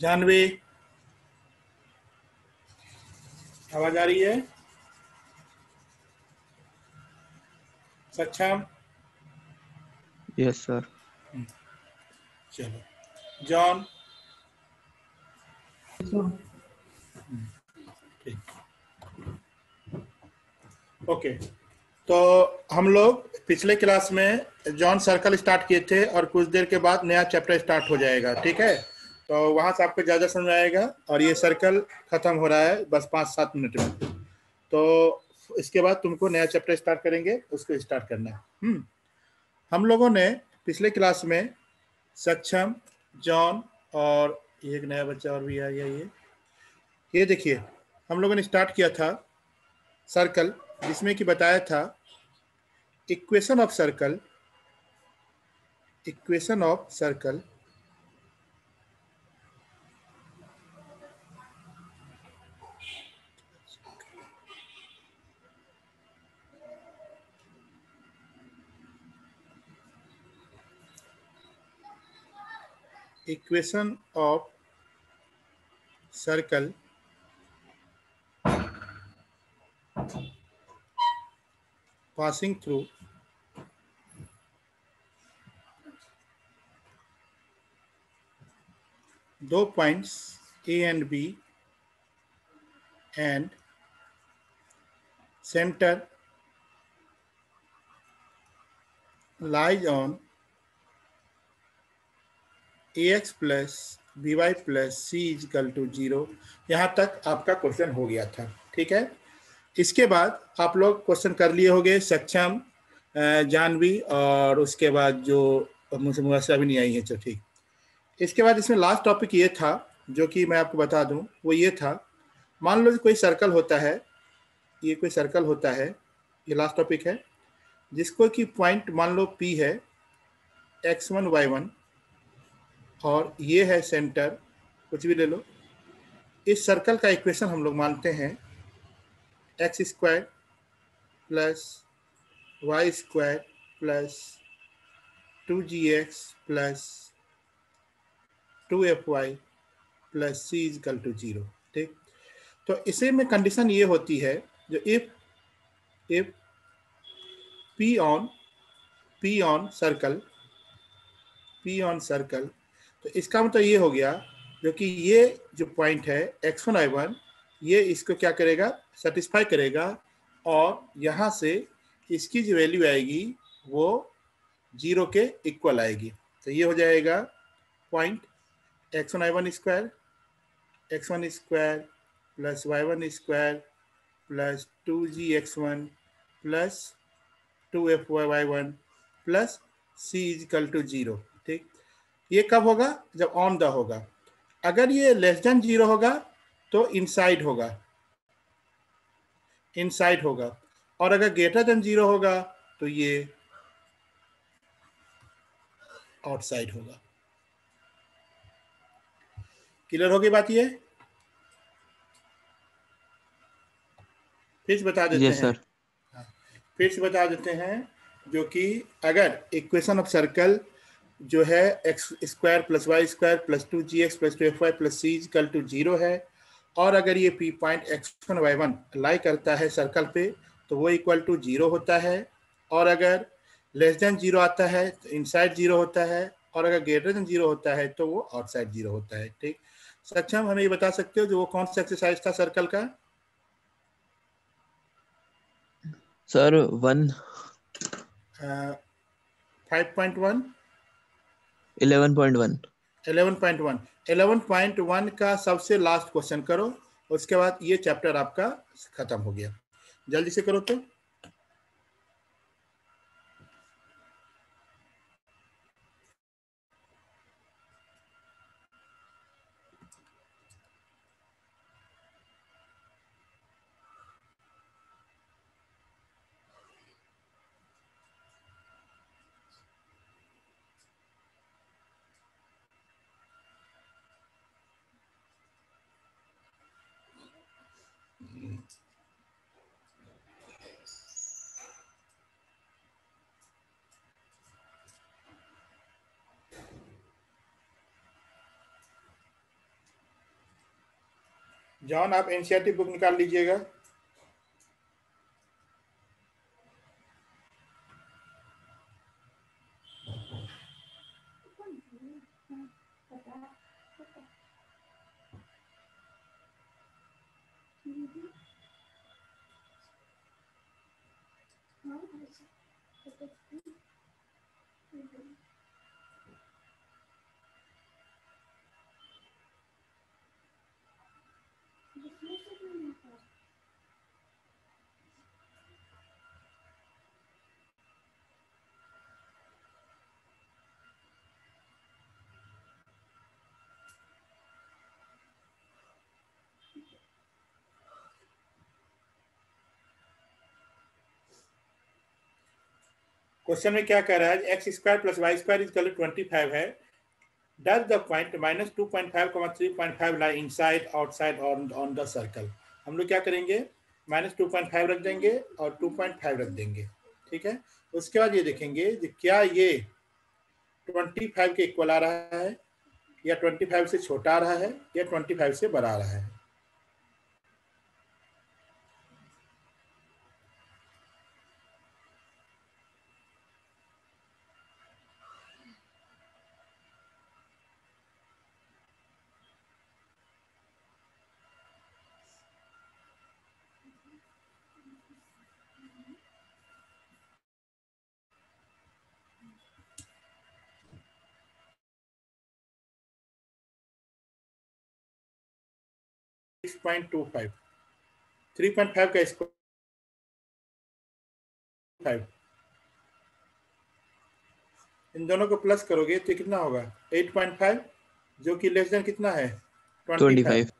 जानवी आवाज़ आ रही है? सक्षम यस सर चलो। जॉन? ओके। तो हम लोग पिछले क्लास में जॉन सर्कल स्टार्ट किए थे और कुछ देर के बाद नया चैप्टर स्टार्ट हो जाएगा, ठीक है? तो वहाँ से आपको ज़्यादा समझ आएगा और ये सर्कल खत्म हो रहा है बस पाँच सात मिनट में। तो इसके बाद तुमको नया चैप्टर स्टार्ट करेंगे, उसको स्टार्ट करना है। हम्म। हम लोगों ने पिछले क्लास में सक्षम, जॉन और एक नया बच्चा और भी आ गया ये। ये देखिए, हम लोगों ने स्टार्ट किया था सर्कल जिसमें कि बताया था equation of circle equation of circle equation of circle passing through. दो points A and B and center lies on X plus B Y plus C equal to zero यहाँ तक आपका क्वेश्चन हो गया था, ठीक है? इसके बाद आप लोग क्वेश्चन कर लिए होंगे, सक्षम जानवी और उसके बाद जो मुझसे मुआवजा भी नहीं आई है तो ठीक। इसके बाद इसमें लास्ट टॉपिक ये था, जो कि मैं आपको बता दूँ, वो ये था, मान लो कोई सर्कल होता है, ये कोई सर्कल होता है, ये लास्ट टॉपिक है, जिसको कि पॉइंट मान लो पी है एक्स वन वाई वन और ये है सेंटर कुछ भी ले लो, इस सर्कल का इक्वेशन हम लोग मानते हैं X square plus Y square plus two G X plus C equal to zero ठीक? तो इसे में कंडीशन ये होती है, जो if if P on P on circle P on circle तो इसका मतलब ये हो गया, जो कि ये जो पॉइंट है एक्स वन आई वन ये इसको क्या करेगा? सेटिस्फाई करेगा और यहाँ से इसकी जो वैल्यू आएगी, वो ज़ीरो के इक्वल आएगी। तो ये हो जाएगा point X one Y one square X one square plus Y one square plus two G X one plus two F Y Y one plus C equal to zero ठीक? ये कब होगा? जब ऑन द होगा। अगर ये less than zero होगा तो इनसाइड होगा। इनसाइड होगा। और अगर ग्रेटर देन ज़ीरो होगा तो ये आउटसाइड होगा। क्लियर हो गई बात ये? फिर से बता देते यस हैं। सर फिर से बता देते हैं जो कि अगर इक्वेशन ऑफ़ सर्कल जो है X square plus Y square plus two G X plus two F Y plus C equal to zero है और अगर ये P point X one Y one lie करता है सर्कल पे तो वो इक्वल टू ज़ीरो होता है। और अगर लेस देन ज़ीरो आता है तो इनसाइड ज़ीरो होता है। और अगर ग्रेटर देन ज़ीरो होता है तो वो आउटसाइड ज़ीरो होता है ठीक? सक्षम हमें ये बता सकते हो जो वो कौन सा एक्सरसाइज था सर्कल का? Sir one five point one eleven point one 11.1 11.1 का सबसे लास्ट क्वेश्चन करो, उसके बाद ये चैप्टर आपका खत्म हो गया। जल्दी से करो तो। जॉन आप एनसीआरटी बुक निकाल लीजिएगा। क्वेश्चन में क्या कह रहा है? X square plus Y square is equal twenty five है। Does the point minus two point five comma three point five lie inside outside on the circle हम लोग क्या करेंगे? माइनस टू पॉइंट फाइव रख देंगे और टू पॉइंट फाइव रख देंगे। ठीक है? उसके बाद ये देखेंगे क्या ये ट्वेंटी फाइव के इक्वल आ रहा है या ट्वेंटी फाइव से छोटा आ रहा है या ट्वेंटी फाइव से बड़ा आ रहा है। Six point two five three point five का स्क्वायर फाइव इन दोनों को प्लस करोगे तो कितना होगा? एट पॉइंट फाइव जो कि लेस देन कितना है? ट्वेंटी फाइव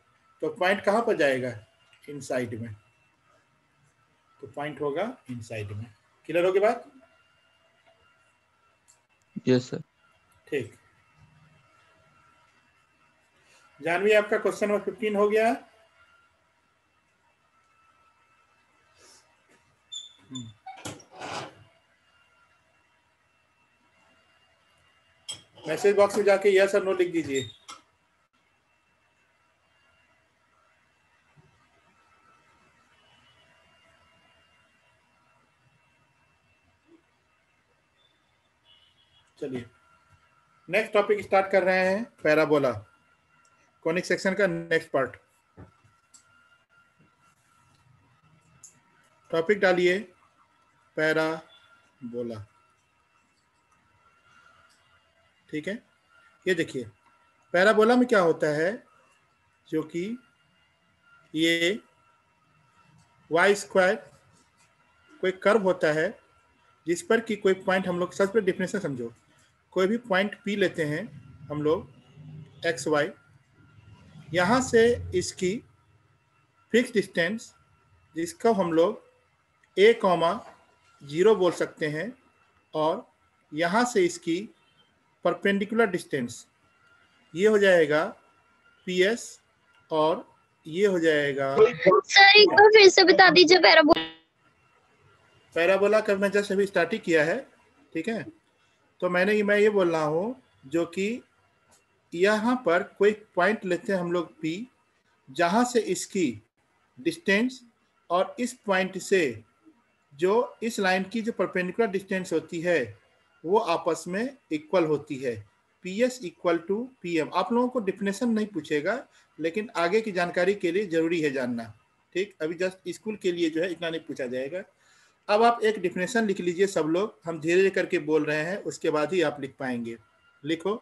तो पॉइंट कहाँ पर जाएगा? इन साइड में। तो पॉइंट होगा इन साइड में। क्लियर होगी बात? यस सर ठीक। जानवी आपका क्वेश्चन नंबर फिफ्टीन हो गया। मैसेज बॉक्स में जाके यस और नो लिख दीजिए। चलिए। नेक्स्ट टॉपिक स्टार्ट कर रहे हैं पैराबोला कॉनिक सेक्शन का नेक्स्ट पार्ट टॉपिक डालिए पैराबोला ठीक है? ये देखिए पैराबोला में क्या होता है, जो कि ये वाई स्क्वायर कोई कर्व होता है, जिस पर कि कोई पॉइंट हम लोग सबसे डिफिनेशन समझो। कोई भी पॉइंट पी लेते हैं हम लोग एक्स वाई यहाँ से इसकी फिक्स डिस्टेंस जिसका हम लोग ए कॉमा ज़ीरो बोल सकते हैं, और यहाँ से इसकी परपेंडिकुलर डिस्टेंस ये हो जाएगा पी एस और ये हो जाएगा सर एक बार फिर से बता दीजिए पैराबोला पैराबोला का मैं जस्ट अभी स्टार्ट ही किया है ठीक है? तो मैंने मैं ये बोल रहा हूँ जो कि यहाँ पर कोई पॉइंट लेते हैं हम लोग पी जहाँ से इसकी डिस्टेंस और इस पॉइंट से जो इस लाइन की जो परपेंडिकुलर डिस्टेंस होती है वो आपस में इक्वल होती है। P S equal to P M आप लोगों को डिफिनेशन नहीं पूछेगा, लेकिन आगे की जानकारी के लिए ज़रूरी है जानना। ठीक? अभी जस्ट स्कूल के लिए जो है इतना नहीं पूछा जाएगा। अब आप एक डिफिनेशन लिख लीजिए सब लोग। हम धीरे करके बोल रहे हैं, उसके बाद ही आप लिख पाएँगे। लिखो।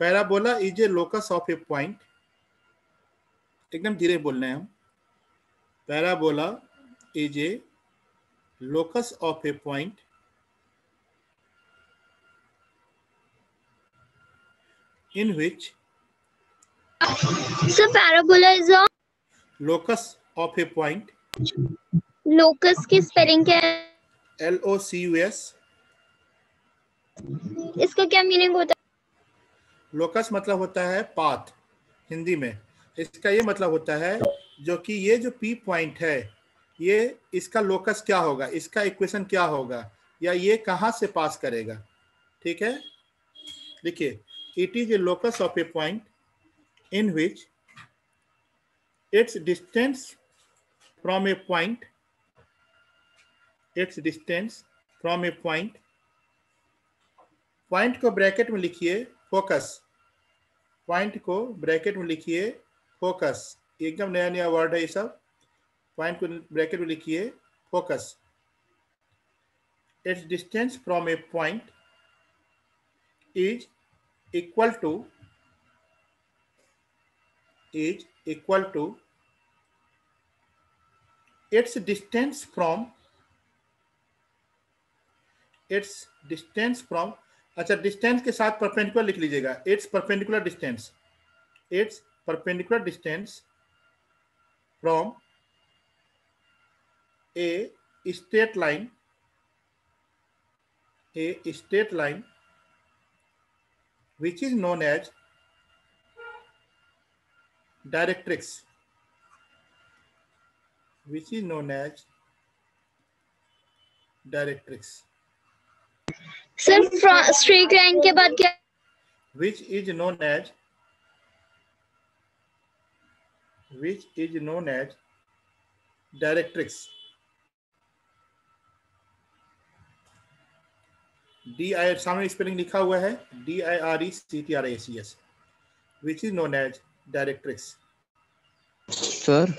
Parabola is a locus of a point एकदम धीरे बोल रहे हैं हम। Parabola is a locus of a point in which sir parabola is a locus of a point locus की स्पेलिंग क्या है? L O C U S इसका क्या मीनिंग होता लोकस मतलब होता है पाथ हिंदी में। इसका ये मतलब होता है जो कि ये जो पी पॉइंट है ये इसका लोकस क्या होगा? इसका इक्वेशन क्या होगा? या ये कहाँ से पास करेगा? ठीक है? देखिए it is a locus of a point in which its distance from a point, its distance from a point point को ब्रैकेट में लिखिए फोकस पॉइंट को ब्रैकेट में लिखिए फोकस एकदम नया नया वर्ड है ये सब। पॉइंट को ब्रैकेट में लिखिए focus its distance from a point is equal to is equal to its distance from, its distance from अच्छा डिस्टेंस के साथ परपेंडिकुलर लिख लीजिएगा। Its perpendicular distance its perpendicular distance from a straight line a straight line which is known as directrix, which is known as directrix. Sir, straight line ke baad kya? Which is known as which is known as directrix. D I सामने spelling लिखा हुआ है D I R E C T R A C S which is known as directrix sir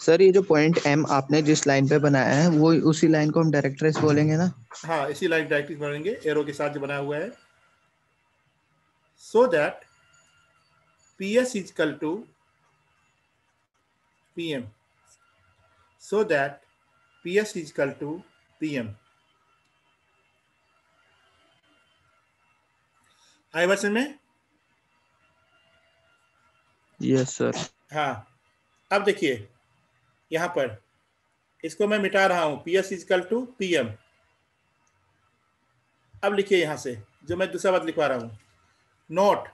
sir ये जो point M आपने जिस line पे बनाया है वो उसी लाइन को हम डायरेक्ट्रेस बोलेंगे ना? हाँ इसी लाइन डायरेक्ट्रिक्स बोलेंगे एरो के साथ जो बना हुआ है। So that P S equal to P M so that P S equal to P M I version में? यस सर हाँ। अब देखिए यहाँ पर। इसको मैं मिटा रहा हूँ। P S equal to P M अब लिखिए यहाँ से जो मैं दूसरा बात लिखवा रहा हूँ। नोट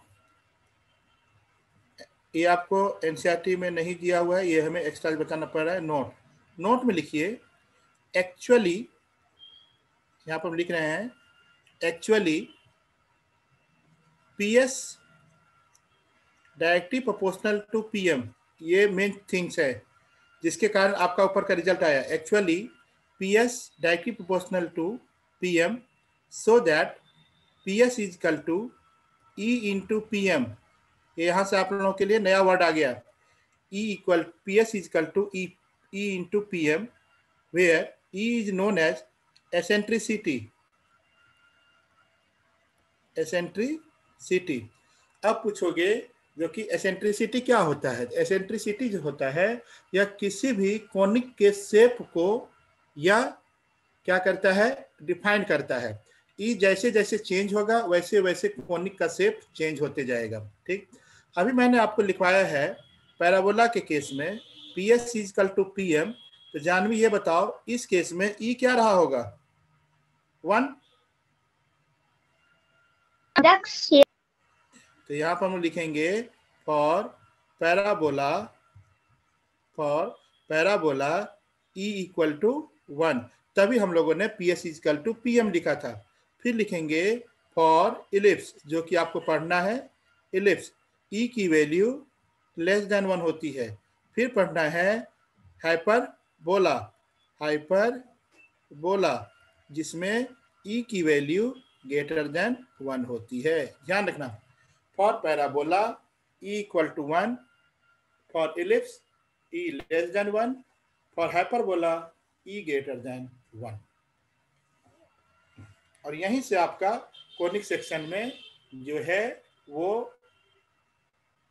ये आपको एनसीईआरटी में नहीं दिया हुआ है ये हमें एक्स्ट्रा बताना पड़ रहा है। नोट नोट में लिखिए एक्चुअली यहाँ पर हम लिख रहे हैं actually P S directly proportional to P M ये मेन थिंग्स है, जिसके कारण आपका ऊपर का रिज़ल्ट आया। Actually P S directly proportional to P M so that P S equal to E into P M यहाँ से आप लोगों के लिए नया वर्ड आ गया। E equal P S is equal to E E into P M where E is known as eccentricity eccentricity अब पूछोगे जो कि एसेंट्रिसिटी क्या होता है? एसेंट्रिसिटी जो होता है यह किसी भी कॉनिक के शेप को या क्या करता है? डिफाइन करता है। ई जैसे जैसे चेंज होगा, वैसे वैसे कॉनिक का शेप चेंज होते जाएगा। ठीक? अभी मैंने आपको लिखवाया है पैराबोला के केस में P S equal to P M तो जानवी ये बताओ, इस केस में ई क्या रहा होगा? वन तो यहाँ पर हम लिखेंगे for parabola for parabola E equal to one तभी हम लोगों ने P S equal to P M लिखा था। फिर लिखेंगे फॉर इलिप्स जो कि आपको पढ़ना है। इलिप्स ई e की वैल्यू लेस देन वन होती है। फिर पढ़ना है हाइपर बोला हाइपर बोला जिसमें ई e की वैल्यू ग्रेटर देन वन होती है। ध्यान रखना। For parabola e equal to 1 for ellipse e less than 1 for hyperbola e greater than 1 और यहीं से आपका कोनिक सेक्शन में जो है वो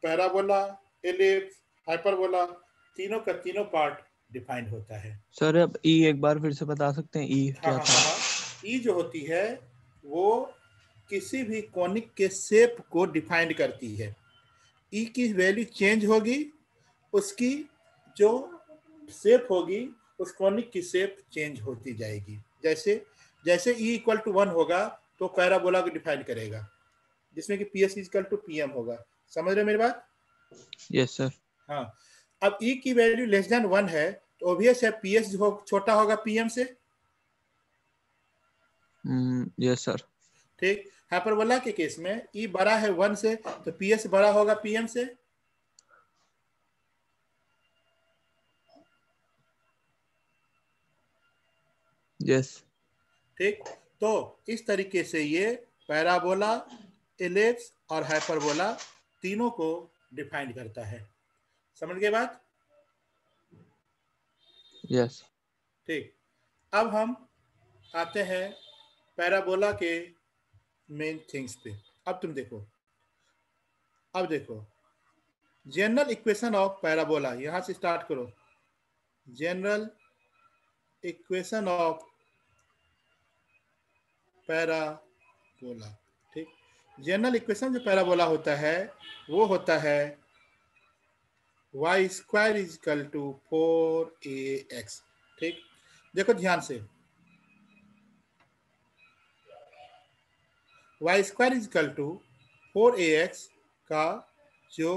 पैराबोला एलिप्स हाइपरबोला तीनों का तीनों पार्ट डिफाइन होता है। सर अब ई e एक बार फिर से बता सकते हैं ई e क्या हाँ, था? हाँ, ई हाँ। जो होती है वो किसी भी कॉनिक के शेप को डिफाइन करती है। ई e की वैल्यू चेंज होगी उसकी जो शेप होगी उस कॉनिक की शेप चेंज होती जाएगी। जैसे जैसे ई इक्वल टू वन होगा तो पैराबोला को डिफाइन करेगा जिसमें कि P S equal to P M होगा। समझ रहे मेरी बात? यस सर हाँ। अब ई e की वैल्यू लेस देन वन है तो ओबियस है पी एस हो, छोटा होगा पीएम से? यस सर ठीक। हाइपरबोला के केस में ई बड़ा है वन से तो पीएस बड़ा होगा पीएम से? यस ठीक? तो इस तरीके से ये पैराबोला एलेप्स और हाइपरबोला तीनों को डिफाइन करता है। समझ गए बात? Yes yes. ठीक। अब हम आते हैं पैराबोला के मेन थिंग्स पे। अब तुम देखो। अब देखो। जनरल इक्वेशन ऑफ़ पैराबोला यहाँ से स्टार्ट करो। जनरल इक्वेशन ऑफ़ पैराबोला ठीक? जनरल इक्वेशन जो पैराबोला होता है, वो होता है y square is equal to four a x ठीक? देखो ध्यान से। Y square is equal to four a x का जो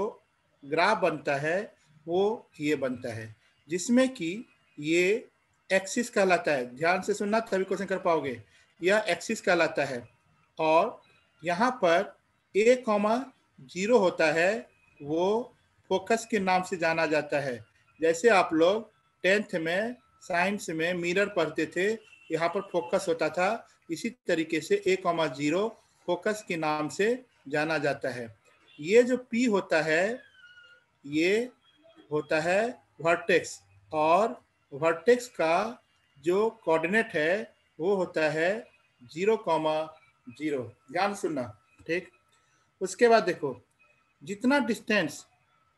ग्राफ बनता है, वो ये बनता है, जिसमें कि ये एक्सिस कहलाता है। ध्यान से सुनना, तभी क्वेश्चन कर पाओगे। यह एक्सिस कहलाता है और यहाँ पर ए कॉमा ज़ीरो होता है, वो फोकस के नाम से जाना जाता है। जैसे आप लोग टेंथ में साइंस में मिरर पढ़ते थे, यहाँ पर फोकस होता था, इसी तरीके से ए कॉमा ज़ीरो फोकस के नाम से जाना जाता है। ये जो पी होता है, ये होता है वर्टेक्स और वर्टेक्स का जो कोऑर्डिनेट है, वो होता है ज़ीरो कॉमा ज़ीरो ध्यान सुनना, ठीक? उसके बाद देखो, जितना डिस्टेंस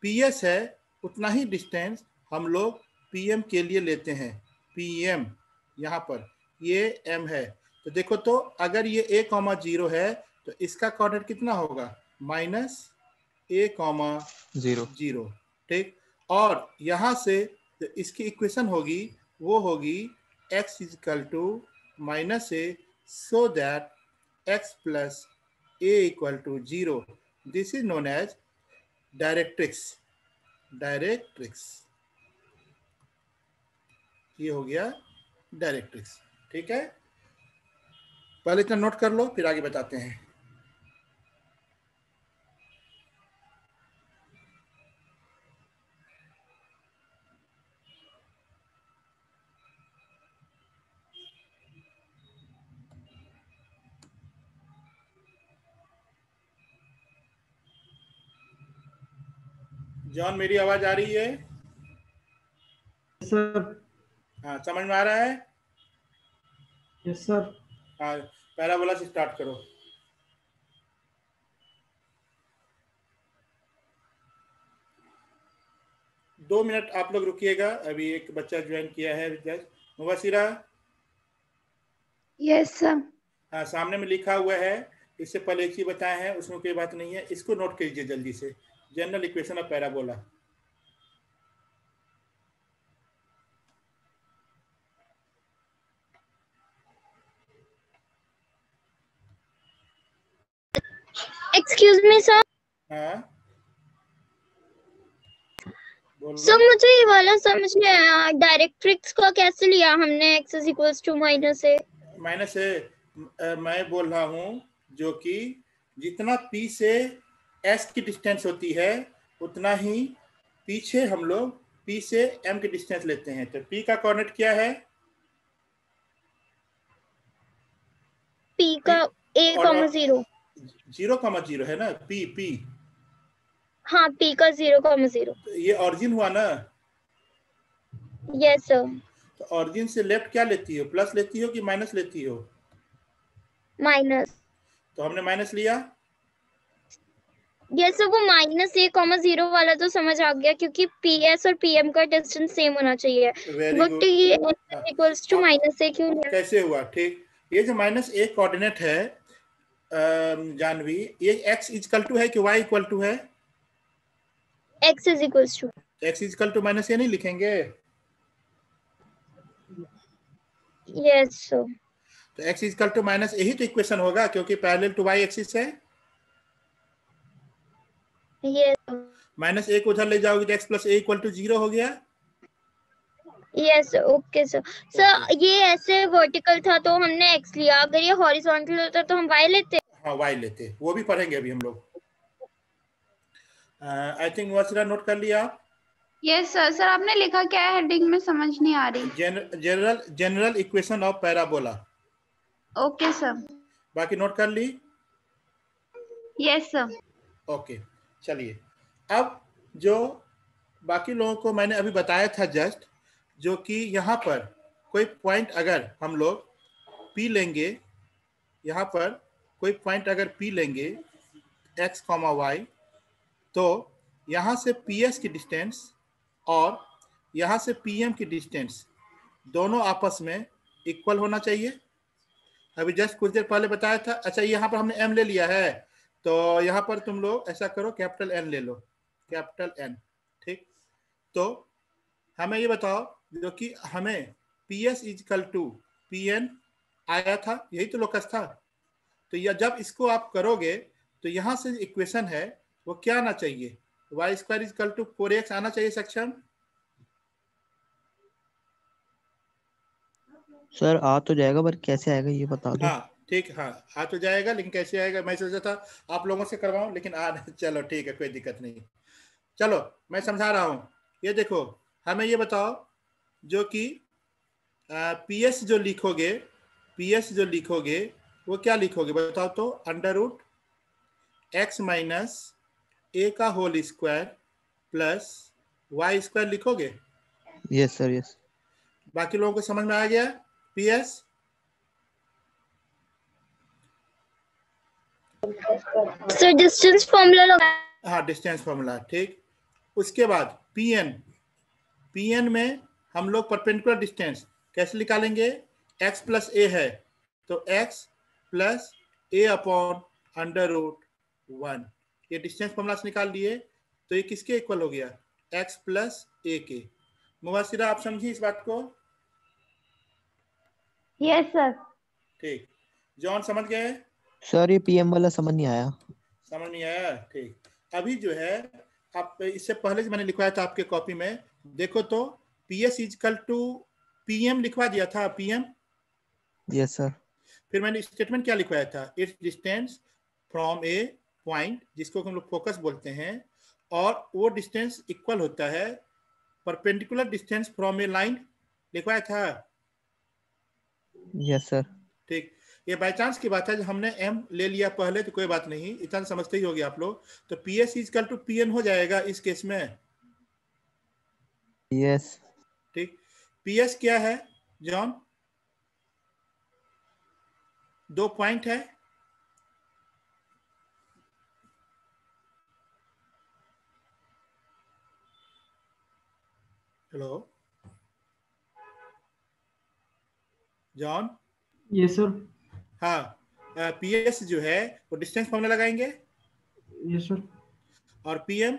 पी एस है, उतना ही डिस्टेंस हम लोग पी एम के लिए लेते हैं। पी एम यहाँ पर, ये एम है। तो देखो तो अगर ये ए कॉमा ज़ीरो है तो इसका कोऑर्डिनेट कितना होगा? Minus a comma zero zero ठीक? और यहाँ से तो इसकी इक्वेशन होगी वो होगी x is equal to minus a so that x plus a equal to 0. This is known as directrix Directrix. ये हो गया डायरेक्ट्रिक्स ठीक है? पहले इतना नोट कर लो फिर आगे बताते हैं। जॉन मेरी आवाज़ आ रही है? सर हाँ समझ में आ रहा है? यस सर हाँ पैराबोला से स्टार्ट करो। दो मिनट आप लोग रुकिएगा अभी एक बच्चा ज्वाइन किया है मुबसिरा। यस सर हाँ सामने में लिखा हुआ है इससे पहले एक चीज़ बताए हैं उसमें कोई बात नहीं है इसको नोट कीजिए जल्दी से। General equation of parabola. Me, sir. हाँ? सर मुझे ये वाला समझ नहीं आया। डायरेक्ट्रिक्स का कैसे लिया हमने? X equals to minus a minus a मैं बोल रहा हूँ जो कि जितना p से एस की डिस्टेंस होती है उतना ही पीछे हम लोग पी से एम की डिस्टेंस लेते हैं। तो पी का कॉर्डिनेट क्या है? पी का a comma zero zero comma zero है ना? पी पी हाँ पी का ज़ीरो कॉमा ज़ीरो। ये ऑरिजिन हुआ ना? यस सर तो ऑरिजिन से लेफ़्ट क्या लेती हो? प्लस लेती हो कि माइनस लेती हो? माइनस तो हमने माइनस लिया? ये सब वो माइनस ए कॉमा ज़ीरो वाला तो समझ आ गया क्योंकि पी एस और पी एम का डिस्टेंस सेम होना चाहिए। बट ये इक्वल्स टू माइनस ए क्यों कैसे हुआ? ठीक। ये जो माइनस ए कोऑर्डिनेट है जानवी ये एक्स इक्वल टू है कि वाई इक्वल टू है? X is equals to x equal to minus a नहीं लिखेंगे? यस सर तो एक्स इक्वल टू माइनस यही तो इक्वेशन होगा क्योंकि पैरेलल टू वाई एक्सिस है। यस माइनस एक उधर ले जाओगे तो x plus a equal to zero हो गया। यस ओके सर सर ये ऐसे वर्टिकल था तो हमने एक्स लिया। अगर ये हॉरिजॉन्टल होता तो हम वाई लेते। हाँ वाई लेते। वो भी पढ़ेंगे अभी हम लोग। आई थिंक वसरा नोट कर लिया। यस सर सर आपने लिखा क्या है? हेडिंग में समझ नहीं आ रही। General general equation of parabola okay sir बाकी नोट कर ली। यस सर ओके चलिए। अब जो बाकी लोगों को मैंने अभी बताया था जस्ट जो कि यहाँ पर कोई पॉइंट अगर हम लोग पी लेंगे, यहाँ पर कोई पॉइंट अगर पी लेंगे एक्स कॉमा वाई तो यहाँ से पी एस की डिस्टेंस और यहाँ से पी एम की डिस्टेंस दोनों आपस में इक्वल होना चाहिए। अभी जस्ट कुछ देर पहले बताया था। अच्छा यहाँ पर हमने एम ले लिया है। तो यहाँ पर तुम लोग ऐसा करो कैपिटल एन ले लो। कैपिटल एन ठीक? तो हमें ये बताओ जो कि हमें P S is equal to P N आया था यही तो लोकस था। तो यह जब इसको आप करोगे तो यहाँ से इक्वेशन है वो क्या आना चाहिए? Y square is equal to four x आना चाहिए सक्षम सर आ तो जाएगा पर कैसे आएगा ये बता दो। हाँ ठीक हाँ आ तो जाएगा लेकिन कैसे आएगा? मैं सोचा था आप लोगों से करवाऊं लेकिन आ चलो ठीक है कोई दिक्कत नहीं। चलो मैं समझा रहा हूँ। ये देखो हमें ये बताओ जो कि पी एस जो लिखोगे पी एस जो लिखोगे वो क्या लिखोगे बताओ तो under root x minus a का whole square plus y square लिखोगे? यस सर यस बाकी लोगों को समझ में आ गया? P S sir distance formula लगा हाँ डिस्टेंस फॉर्मूला ठीक। उसके बाद पी एन पी एन में हम लोग परपेंडिकुलर डिस्टेंस कैसे निकालेंगे? एक्स प्लस ए है तो x plus a upon under root one ये डिस्टेंस फॉर्मूला से निकाल लिए तो ये किसके इक्वल हो गया? एक्स प्लस ए के। मुबासिरा आप समझिए इस बात को? यस सर ठीक। जॉन समझ गए? सर ये पीएम वाला समझ नहीं आया। समझ नहीं आया? ठीक। अभी जो है आप इससे पहले जो मैंने लिखवाया था आपके कॉपी में। देखो तो P S is equal to PM लिखवा दिया था पीएम यस सर फिर मैंने स्टेटमेंट क्या लिखवाया था? It's distance from a point जिसको हम लोग फोकस बोलते हैं और वो डिस्टेंस इक्वल होता है perpendicular distance from a line लिखवाया था? यस सर ठीक। ये बाई चांस की बात है जब हमने एम ले लिया पहले तो कोई बात नहीं इतना समझते ही होगी आप लोग। तो P S is equal to P N हो जाएगा इस केस में। यस ठीक पी एस क्या है जॉन दो पॉइंट है। हेलो जॉन ये सर हाँ पीएस जो है वो डिस्टेंस फॉर्मूला लगाएँगे? यस सर और पीएम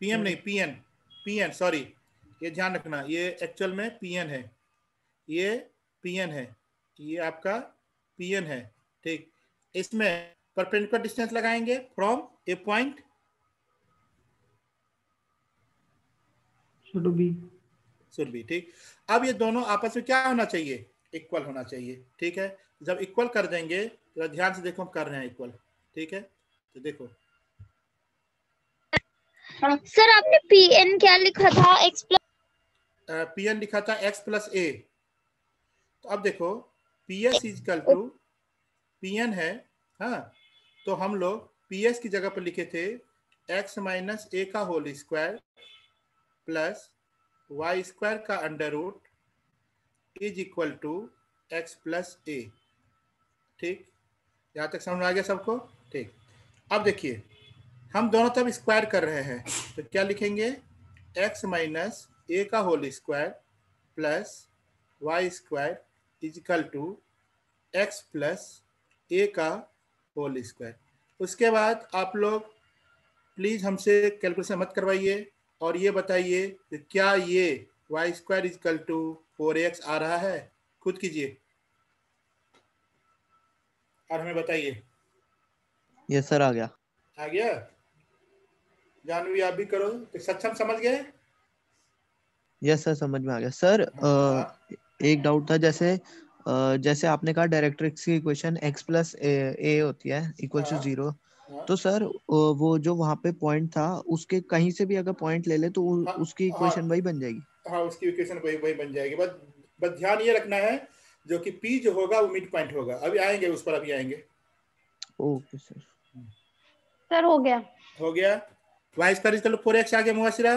पीएम नहीं पीएन पीएन सॉरी ये ध्यान रखना ये एक्चुअल में पीएन है। ये पीएन है। ये आपका पीएन है ठीक। इसमें परपेंडिकुलर डिस्टेंस लगाएँगे from a point should be should be ठीक। अब ये दोनों आपस में क्या होना चाहिए? इक्वल होना चाहिए ठीक है। जब इक्वल कर देंगे तो ध्यान से देखो हम कर रहे हैं इक्वल ठीक है। तो देखो। सर आपने पी एन क्या लिखा था? एक्स प्लस पी एन लिखा था एक्स प्लस ए तो अब देखो P S is equal to P N है हाँ? तो हम लोग पी एस की जगह पर लिखे थे एक्स माइनस ए का whole square plus y square का under root is equal to x plus a ठीक? यहाँ तक समझ में आ गया सबको? ठीक। अब देखिए, हम दोनों तरफ़ स्क्वायर कर रहे हैं। तो क्या लिखेंगे? एक्स माइनस ए का whole square plus y square is equal to x plus a का होल स्क्वायर उसके बाद आप लोग प्लीज़ हमसे कैलकुलेशन मत करवाइए और ये बताइए कि क्या ये y square is equal to four x आ रहा है? खुद कीजिए। और हमें बताइए। यस सर आ गया। आ गया? जानवी आप भी करो। तो सक्षम समझ गए? यस सर समझ में आ गया। सर एक डाउट था जैसे जैसे आपने कहा डायरेक्ट्रिक्स की इक्वेशन x प्लस ए होती है इक्वल टू। ज़ीरो। तो सर वो जो वहाँ पे पॉइंट था उसके कहीं से भी अगर पॉइंट ले ले तो हाँ, उसकी इक्वेशन हाँ, वही बन जाएगी। हाँ उसकी इक्वेशन वही वही बन जाएगी। बस बस ध्यान ये रखना है जो कि पी जो होगा वो मिड पॉइंट होगा। अभी आएँगे उस पर अभी आएँगे। ओके सर सर हो गया। हो गया। Y square is four x आ गया मुहासिरा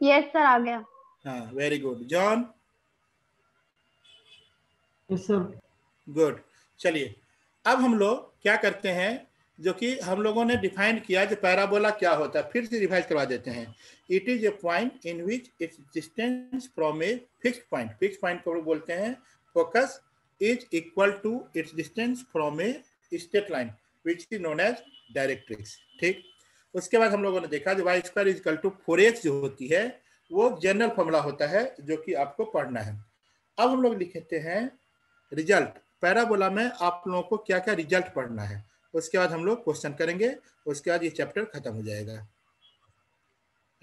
यस सर आ गया। हाँ very good John sir good चलिए अब हम लोग क्या करते हैं जो कि हम लोगों ने डिफाइन किया जो पैराबोला क्या होता है फिर से रिवाइज करवा देते हैं। It is a point in which its distance from a fix point fix point को बोलते हैं focus is equal to its distance from a straight line which is known as directrix ठीक? उसके बाद हम लोगों ने देखा जो y square is equal to four x जो होती है वो जनरल फॉर्मूला होता है जो कि आपको पढ़ना है। अब हम लोग लिखते हैं रिज़ल्ट पैराबोला में आप लोगों को क्या क्या रिज़ल्ट पढ़ना है। उसके बाद हम लोग क्वेश्चन करेंगे। उसके बाद ये चैप्टर खत्म हो जाएगा।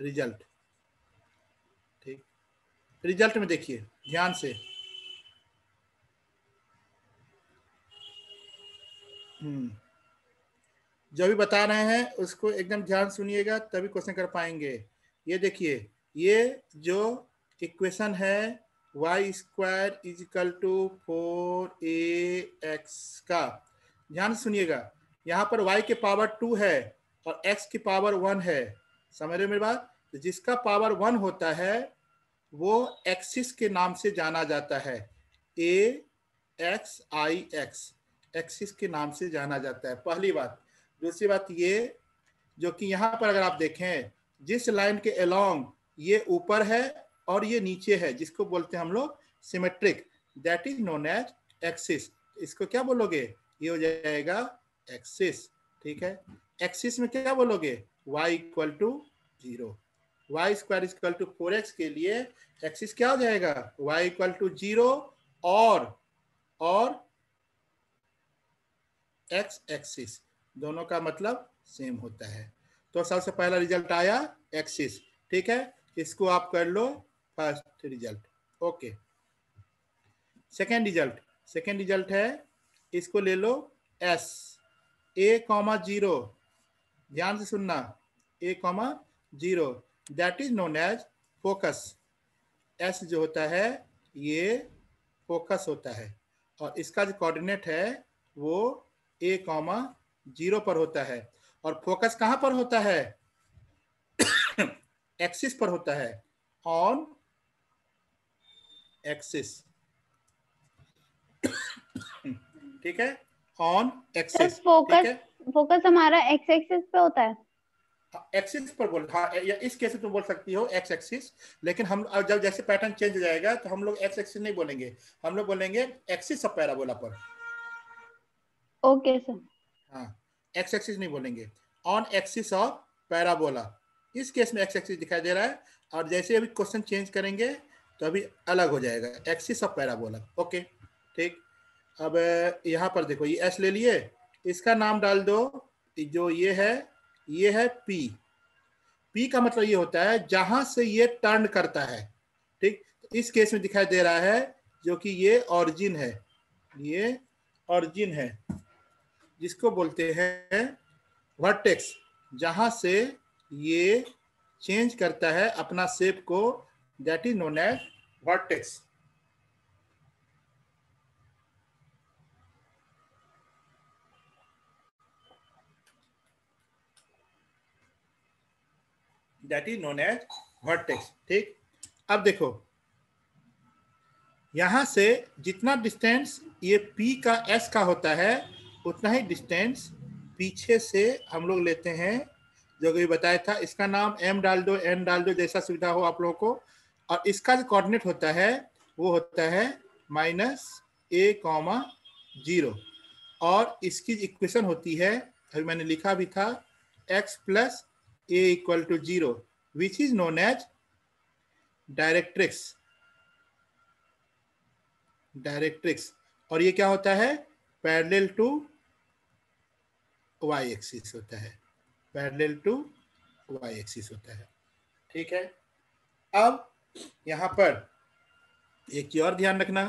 रिज़ल्ट ठीक। रिज़ल्ट में देखिए, ध्यान से। हम्म। जो भी बता रहे हैं, उसको एकदम ध्यान सुनिएगा, तभी क्वेश्चन कर पाएँगे। ये देखिए ये जो इक्वेशन है y square is equal to four a x का। ध्यान सुनिएगा, यहाँ पर y के पावर टू है और x की पावर वन है। समझ रहे मेरी बात? तो जिसका पावर वन होता है, वो एक्सिस के नाम से जाना जाता है। A x i x axis के नाम से जाना जाता है। पहली बात। दूसरी बात ये, जो कि यहाँ पर अगर आप देखें, जिस लाइन के अलोंग ये ऊपर है और ये नीचे है, जिसको बोलते हैं हम लोग symmetric that is known as axis इसको क्या बोलोगे? ये हो जाएगा एक्सिस ठीक है? एक्सिस में क्या बोलोगे? Y equal to zero y square equal to four x के लिए एक्सिस क्या हो जाएगा? Y इक्वल टू ज़ीरो और और x एक्सिस दोनों का मतलब सेम होता है। तो सबसे पहला रिज़ल्ट आया एक्सिस ठीक है? इसको आप कर लो first result okay second result second result है, इसको ले लो एस ए कॉमा ज़ीरो ध्यान से सुनना. A comma zero that is known as focus S जो होता है, ये फोकस होता है. और इसका जो कोऑर्डिनेट है, वो ए कॉमा ज़ीरो पर होता है. और फोकस कहाँ पर होता है? एक्सिस पर होता है। On axis. ठीक है? On axis. फोकस फोकस हमारा एक्स एक्सिस पे होता है। एक्सिस हाँ, पर बोल हाँ या इस केस में तुम बोल सकती हो एक्स एक्सिस। लेकिन हम जब जैसे पैटर्न चेंज हो जाएगा तो हम लोग एक्स एक्सिस नहीं बोलेंगे। हम लोग बोलेंगे एक्सिस ऑफ़ पैराबोला पर। Okay sir. हाँ एक्स एक्सिस नहीं बोलेंगे। ऑन एक्सिस ऑफ़ पैराबोला इस केस में एक्स एक्सिस दिखाई दे रहा है और जैसे अभी क्वेश्चन चेंज करेंगे तो अभी अलग हो जाएगा। एक्सिस ऑफ़ पैराबोला ओके ठीक? अब, यहाँ पर देखो, ये एस ले लिए। इसका नाम डाल दो जो ये है ये है पी पी का मतलब ये होता है, जहाँ से ये टर्न करता है, ठीक? इस केस में दिखाई दे रहा है, जो कि ये ऑरिजिन है। ये ऑरिजिन है। जिसको बोलते हैं वर्टेक्स जहाँ से ये चेंज करता है अपना सेप को that is known as vertex that is known as vertex ठीक? अब देखो। यहाँ से जितना डिस्टेंस ये P का S का होता है, उतना ही डिस्टेंस पीछे से हम लोग लेते हैं जो भी बताया था, इसका नाम एम डाल दो N डाल दो जैसा सुविधा हो आप लोगों को। और इसका जो कोऑर्डिनेट होता है, वो होता है माइनस ए कॉमा ज़ीरो। और इसकी इक्वेशन होती है, अभी मैंने लिखा भी था x plus a equal to zero which is known as directrix directrix और ये क्या होता है? पैरेलल टू वाई एक्सिस होता है। पैरेलल टू वाई एक्सिस होता है। ठीक है? अब यहाँ पर एक चीज़ और ध्यान रखना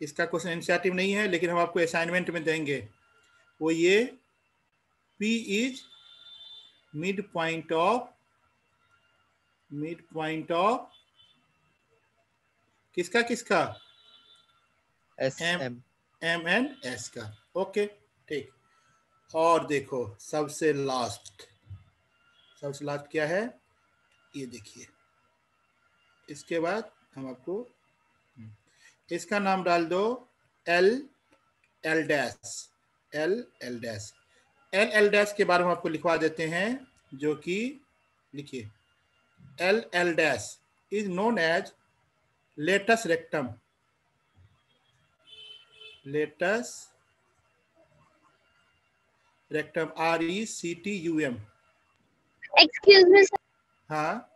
इसका क्वेश्चन इनिशिएटिव नहीं है लेकिन हम आपको असाइनमेंट में देंगे। वो ये P point of mid point of किसका किसका? S M M N S का। ओके ठीक। और देखो, सबसे लास्ट सबसे लास्ट क्या है? ये देखिए। इसके बाद हम आपको इसका नाम डाल दो L L dash L L dash L L dash के बारे में आपको लिखवा देते हैं, जो कि, लिखिए L L dash is known as latus rectum latus rectum R E C T U M excuse me हाँ?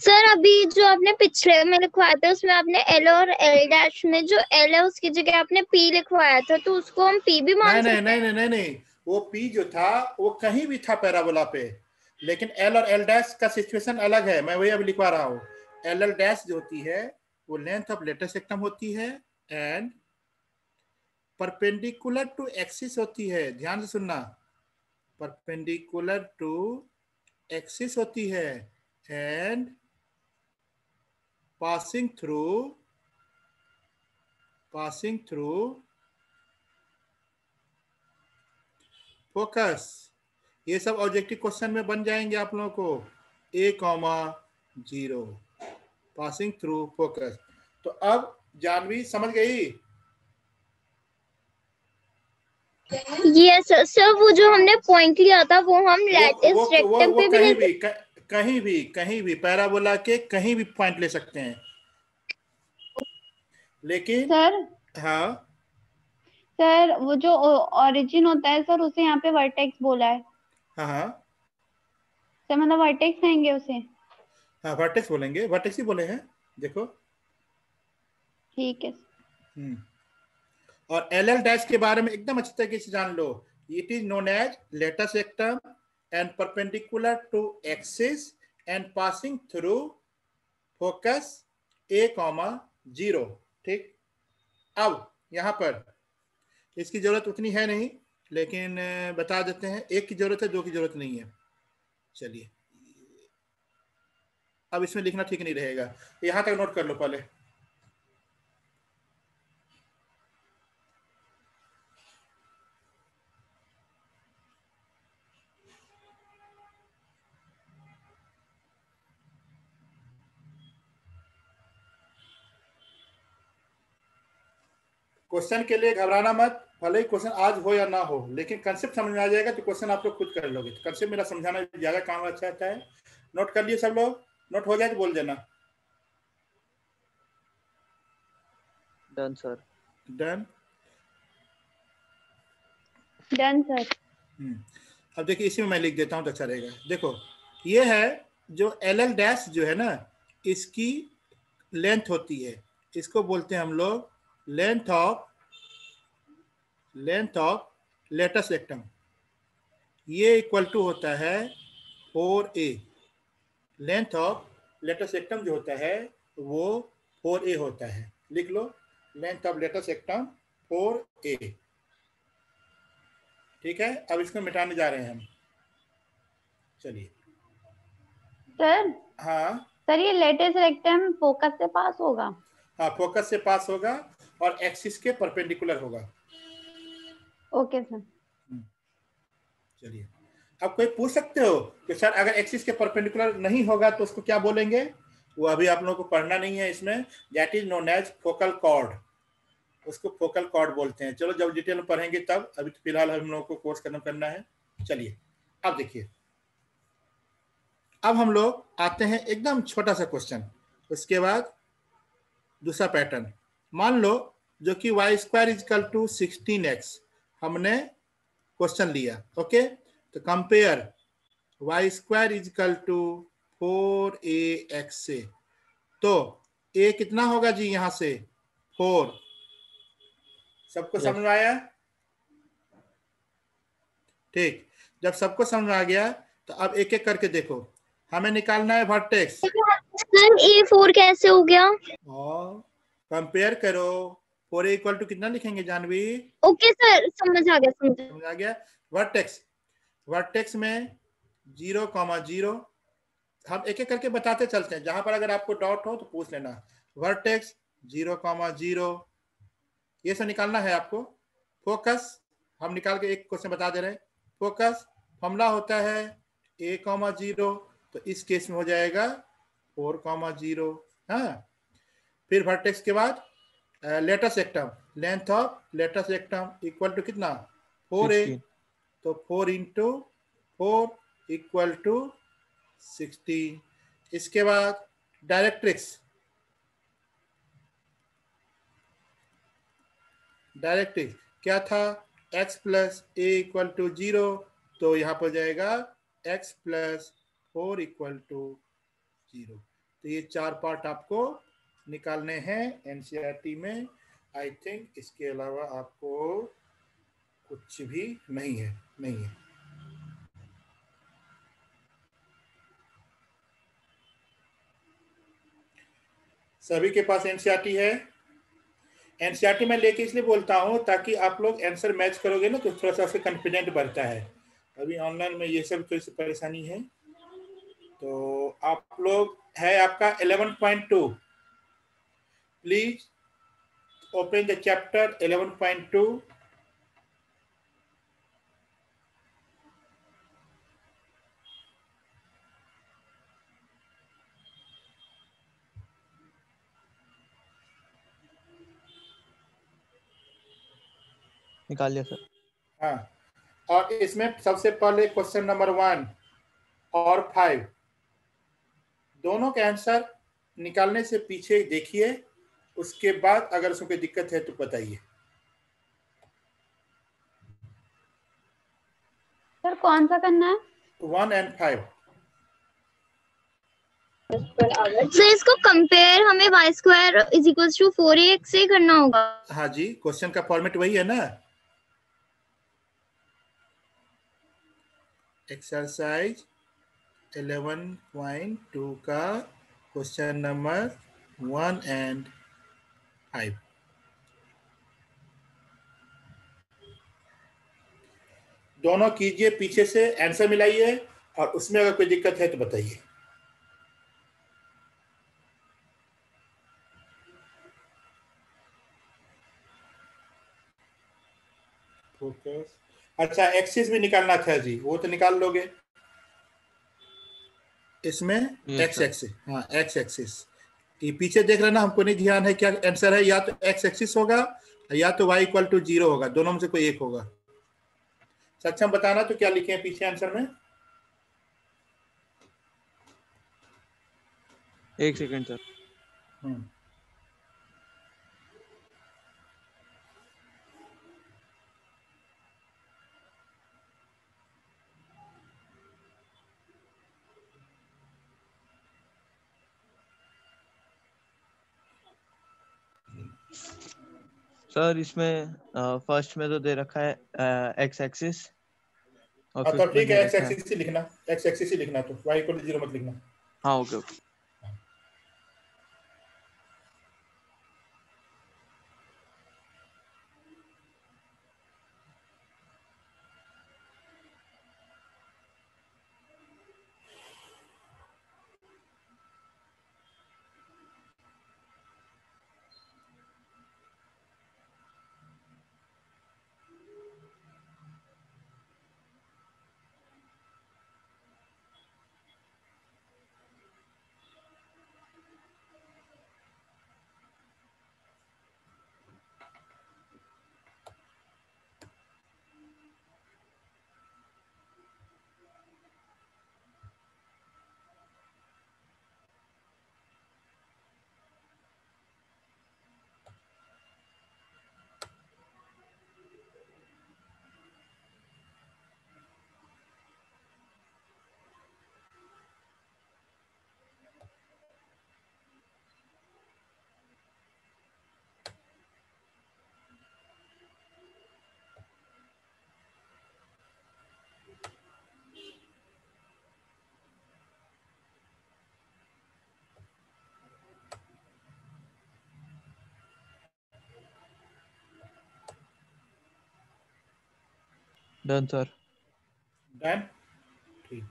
सर अभी जो आपने पिछले में लिखवाया था उसमें आपने एल और एल डैश में जो एल है उसकी जगह आपने पी लिखवाया था तो उसको हम पी भी मान नहीं नहीं नहीं नहीं नहीं नहीं वो पी जो था वो कहीं भी था पैराबोला पे लेकिन एल और एल डैश का सिचुएशन अलग है। मैं वही अभी लिखवा रहा हूँ। एल एल डैश जो होती है वो लेंथ ऑफ़ लेटर सेक्टम होती है एंड परपेंडिकुलर टू एक्सिस होती है। ध्यान से सुनना। परपेंडिकुलर टू एक्सिस होती है। And passing through passing through focus ये सब ऑब्जेक्टिव क्वेश्चन में बन जाएँगे आप लोगों को। A comma zero passing through focus तो अब जानवी समझ गई? यस सर सर वो जो हमने पॉइंट लिया था वो हम लैटिस रेक्टम पे भी कहीं भी क- कहीं भी कहीं भी पैराबोला के कहीं भी पॉइंट ले सकते हैं। लेकिन सर हाँ? सर वो जो ओरिजिन होता है सर उसे यहाँ पे वर्टेक्स बोला है। हाँ हाँ। सर मतलब वर्टेक्स कहेंगे उसे। हाँ वर्टेक्स बोलेंगे। वर्टेक्स ही बोले हैं देखो। ठीक है। हम्म। और एल एल डैश के बारे में एकदम अच्छी तरीके से जान लो। It is known as latus rectum and perpendicular to axis and passing through focus a comma zero ठीक? अब यहाँ पर, इसकी ज़रूरत उतनी है नहीं, लेकिन बता देते हैं, एक की ज़रूरत है, दो की ज़रूरत नहीं है। चलिए। अब इसमें लिखना ठीक नहीं रहेगा। यहाँ तक नोट कर लो पहले। क्वेश्चन के लिए घबराना मत भले ही क्वेश्चन आज हो या ना हो लेकिन कंसेप्ट समझ में आ जाएगा तो क्वेश्चन आप लोग खुद कर लोगे। तो कंसेप्ट मेरा समझाना ज़्यादा काम अच्छा आता है। नोट कर लिए सब लोग। नोट हो जाए तो बोल देना। Done sir done done sir अब देखिए इसी में मैं लिख देता हूँ तो अच्छा रहेगा। देखो ये है जो एल एल डैश जो है ना इसकी लेंथ होती है। इसको बोलते हैं हम लोग length of length of latus rectum ये इक्वल टू होता है four a. Length of latus rectum जो होता है वो फोर ए होता है। लिख लो length of latus rectum four a. ठीक है अब इसको मिटाने जा रहे हैं हम। चलिए। सर? हाँ। सर ये लेटेस्ट रेक्टम फोकस से पास होगा। हाँ फोकस से पास होगा और एक्सिस के परपेंडिकुलर होगा। ओके सर चलिए। अब कोई पूछ सकते हो कि सर, अगर एक्सिस के परपेंडिकुलर नहीं होगा तो उसको क्या बोलेंगे? वो अभी आप लोगों को पढ़ना नहीं है इसमें। That is known as focal chord उसको फोकल कॉर्ड बोलते हैं। चलो, जब डिटेल में पढ़ेंगे तब, अभी तो फ़िलहाल हम लोगों को कोर्स खत्म करना है। चलिए, अब देखिए। अब हम लोग आते हैं एकदम छोटा सा क्वेश्चन उसके बाद दूसरा पैटर्न मान लो, जो कि y square is equal to sixteen x हमने क्वेश्चन लिया ओके तो compare y square is equal to four a x से तो ए कितना होगा जी यहाँ से? फोर सबको. समझ में आया? ठीक. जब सबको समझ आ गया तो अब एक एक करके देखो। हमें निकालना है वर्टेक्स सर ए फोर कैसे हो गया? और कंपेयर करो। फोर ए इक्वल टू कितना लिखेंगे जानवी? ओके सर समझ आ गया समझ आ गया। वर्टेक्स। वर्टेक्स में ज़ीरो कॉमा ज़ीरो। हम एक एक करके बताते चलते हैं। जहाँ पर अगर आपको डाउट हो तो पूछ लेना। Vertex zero comma zero. ये सब निकालना है आपको। फोकस हम निकाल के एक क्वेश्चन बता दे रहे हैं। फोकस फॉर्मूला होता है ए कॉमा ज़ीरो तो इस केस में हो जाएगा फोर कॉमा ज़ीरो। हाँ। फिर वर्टेक्स के बाद latus rectum length of latus rectum equal to कितना फोर ए तो four into four equal to sixteen इसके बाद डायरेक्ट्रिक्स डायरेक्ट्रिक्स क्या था x plus a equal to zero तो यहाँ पर जाएगा x plus four equal to zero तो ये चार पार्ट आपको निकालने हैं एनसीईआरटी e में। आई थिंक इसके अलावा आपको कुछ भी नहीं है नहीं है। सभी के पास एनसीईआरटी e है। एनसीईआरटी e में लेके इसलिए बोलता हूँ ताकि आप लोग आंसर मैच करोगे ना तो थोड़ा सा उससे कॉन्फिडेंट बढ़ता है। अभी ऑनलाइन में ये सब थोड़ी सी परेशानी है। तो आप लोग है आपका 11.2 प्लीज़ ओपन द चैप्टर 11.2 निकाल लिया सर। हाँ। और इसमें सबसे पहले क्वेश्चन नंबर वन और फाइव दोनों के आंसर निकालने से पीछे देखिए। उसके बाद अगर उसमें कोई दिक्कत है तो बताइए। सर कौन सा करना है? वन एंड फाइव सर इसको कंपेयर हमें y square is equals to 4ax से करना होगा। हाँ जी क्वेश्चन का फॉर्मेट वही है ना? एक्सरसाइज 11.2 का question number one and five दोनों कीजिए पीछे से आंसर मिलाइए और उसमें अगर कोई दिक्कत है तो बताइए। फोकस अच्छा एक्सिस भी निकालना था जी वो तो निकाल लोगे। इसमें एक्स एक्सिस हाँ एक्स एक्सिस ये पीछे देख रहे ना हमको नहीं ध्यान है क्या आंसर है या तो एक्स एक्सिस होगा या तो वाई इक्वल टू ज़ीरो होगा दोनों में से कोई एक होगा। सक्षम बताना तो क्या लिखे हैं पीछे आंसर में? एक सेकंड सर सर इसमें फ़र्स्ट में तो दे रखा है एक्स एक्सिस और तो ठीक है एक्स एक्सिस ही। लिखना एक्स एक्सिस ही लिखना तो वाई इक्वल टू ज़ीरो मत लिखना। हाँ okay okay done sir. Done? ठीक।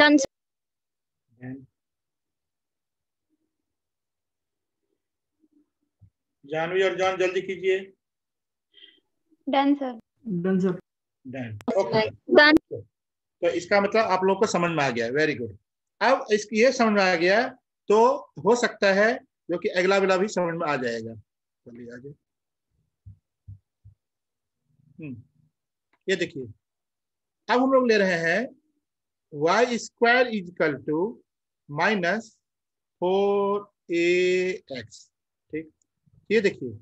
Done done. जानवी और जॉन जल्दी कीजिए। Done sir. Done sir. Done. Okay. तो इसका मतलब आप लोगों को समझ में आ गया। वेरी गुड अब इसकी ये समझ में आ गया तो हो सकता है जो कि अगला बिला भी समझ में आ जाएगा। चलिए आगे। ये देखिए, अब हम लोग ले रहे हैं y square is equal to minus four a x ठीक? ये देखिए,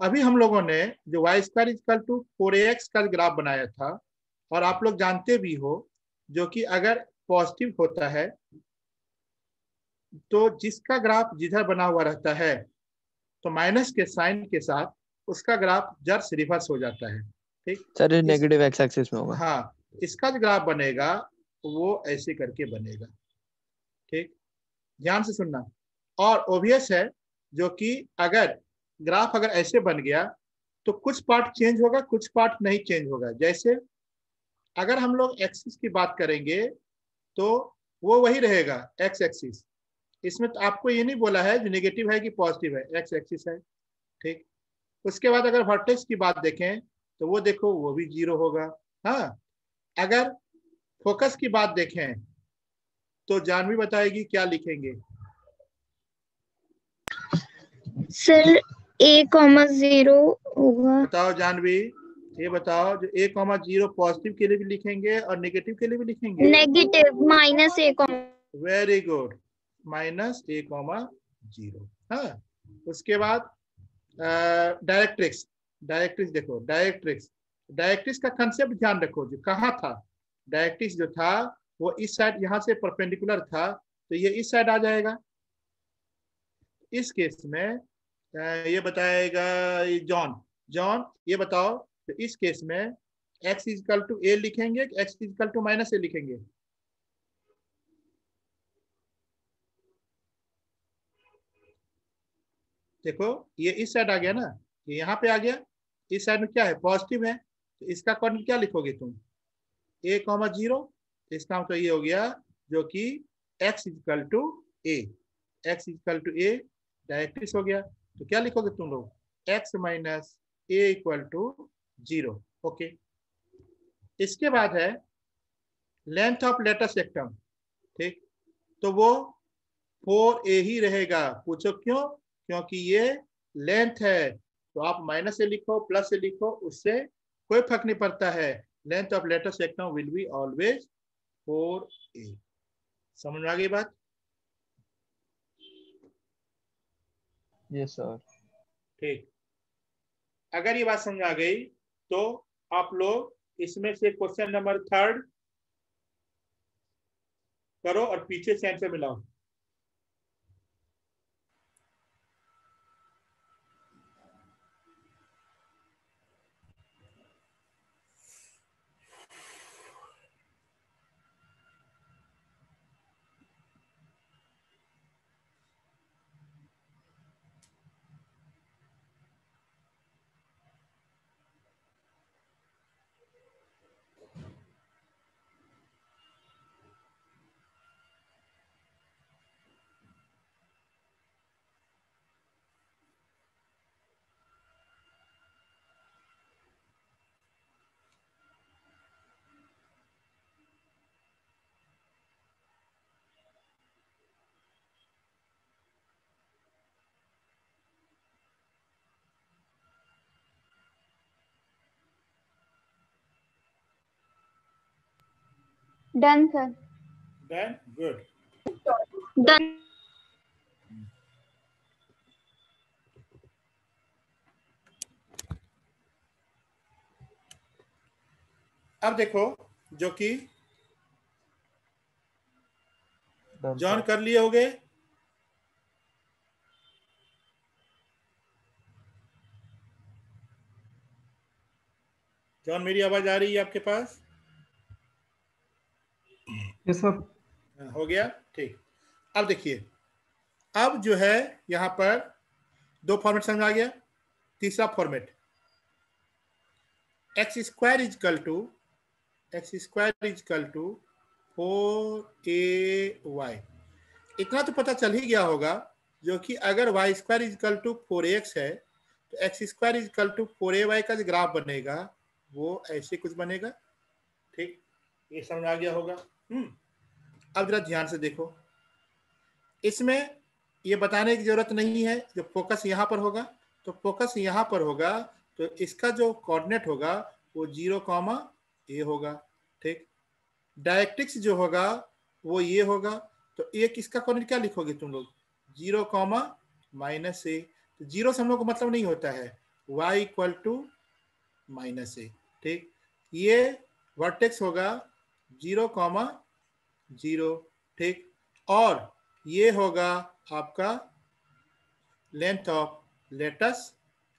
अभी हम लोगों ने जो y square is equal to four a x का ग्राफ बनाया था, और आप लोग जानते भी हो, जो कि अगर पॉजिटिव होता है तो जिसका ग्राफ जिधर बना हुआ रहता है तो माइनस के साइन के साथ उसका ग्राफ जर्स रिवर्स हो जाता है। ठीक? सर ये नेगेटिव एक्स एक्सिस में होगा। हाँ इसका जो ग्राफ बनेगा वो ऐसे करके बनेगा। ठीक? ध्यान से सुनना। और ओबियस है जो कि अगर ग्राफ अगर ऐसे बन गया तो कुछ पार्ट चेंज होगा कुछ पार्ट नहीं चेंज होगा। जैसे अगर हम लोग एक्सिस की बात करेंगे तो वो वही रहेगा एक्स एक्सिस इसमें तो आपको ये नहीं बोला है जो नेगेटिव है कि पॉजिटिव है। एक्स एक्सिस है। ठीक? उसके बाद अगर वर्टेक्स की बात देखें तो वो देखो वो भी ज़ीरो होगा। हाँ अगर फोकस की बात देखें तो जानवी बताएगी क्या लिखेंगे। सर ए कॉमा ज़ीरो होगा। बताओ जानवी ये बताओ जो ए कॉमा ज़ीरो पॉजिटिव के लिए भी लिखेंगे और नेगेटिव के लिए भी लिखेंगे? Negative minus A comma very good minus A comma zero हाँ उसके बाद डायरेक्ट्रिक्स डायरेक्ट्रिक्स देखो, डायरेक्ट्रिक्स। डायरेक्ट्रिक्स का कंसेप्ट ध्यान रखो जो, कहा था? डायरेक्ट्रिक्स जो था, वो इस साइड यहाँ से परपेंडिकुलर था तो ये इस साइड आ जाएगा। इस केस में ये बताएगा जॉन जॉन ये बताओ तो इस केस में x इजकल टू ए लिखेंगे, x is equal to minus a लिखेंगे। देखो, ये इस साइड आ गया ना? ये यहाँ पे आ गया। इस साइड में क्या है? पॉजिटिव है तो इसका कॉर्नर क्या लिखोगे तुम? ए कॉमा ज़ीरो इसका मतलब ये हो गया जो कि x is equal to a x is equal to a directrix हो गया। तो क्या लिखोगे तुम लोग? X minus a equal to zero okay इसके बाद है लेंथ ऑफ़ लेटर सेक्टम ठीक? तो वो फोर ए ही रहेगा। पूछो क्यों? क्योंकि ये लेंथ है। तो आप माइनस से लिखो प्लस से लिखो उससे कोई फ़र्क नहीं पड़ता है। Length of latus rectum will be always four a समझ में आ गई बात? यस सर ठीक। अगर ये बात समझ आ गई तो आप लोग इसमें से क्वेश्चन नंबर थर्ड करो और पीछे से आंसर मिलाओ done sir then good done अब देखो जो कि जॉन कर लिए होगे। जॉन मेरी आवाज़ आ रही है आपके पास? सर हाँ, हो गया? ठीक। अब देखिए अब जो है यहाँ पर दो फॉर्मेट समझ आ गया? तीसरा format x square is equal to x square is equal to four a y इतना तो पता चल ही गया होगा जो कि अगर y square is equal to four x है तो x square is equal to four a y का जो ग्राफ बनेगा वो ऐसे कुछ बनेगा? ठीक। ये समझ आ गया होगा? हम्म। अब जरा ध्यान से देखो। इसमें ये बताने की ज़रूरत नहीं है, जो फोकस यहाँ पर होगा तो फोकस यहाँ पर होगा तो इसका जो कोऑर्डिनेट होगा, वो ज़ीरो कॉमा ए होगा, ठीक? डायरेक्ट्रिक्स जो होगा, वो ये होगा तो एक इसका कोऑर्डिनेट क्या लिखोगे तुम लोग? ज़ीरो कॉमा माइनस ए तो ज़ीरो से हम लोग को मतलब नहीं होता है। Y equal to minus a ठीक? ये वर्टेक्स होगा ज़ीरो कॉमा ज़ीरो ठीक? और ये होगा आपका लेंथ ऑफ़ लेटस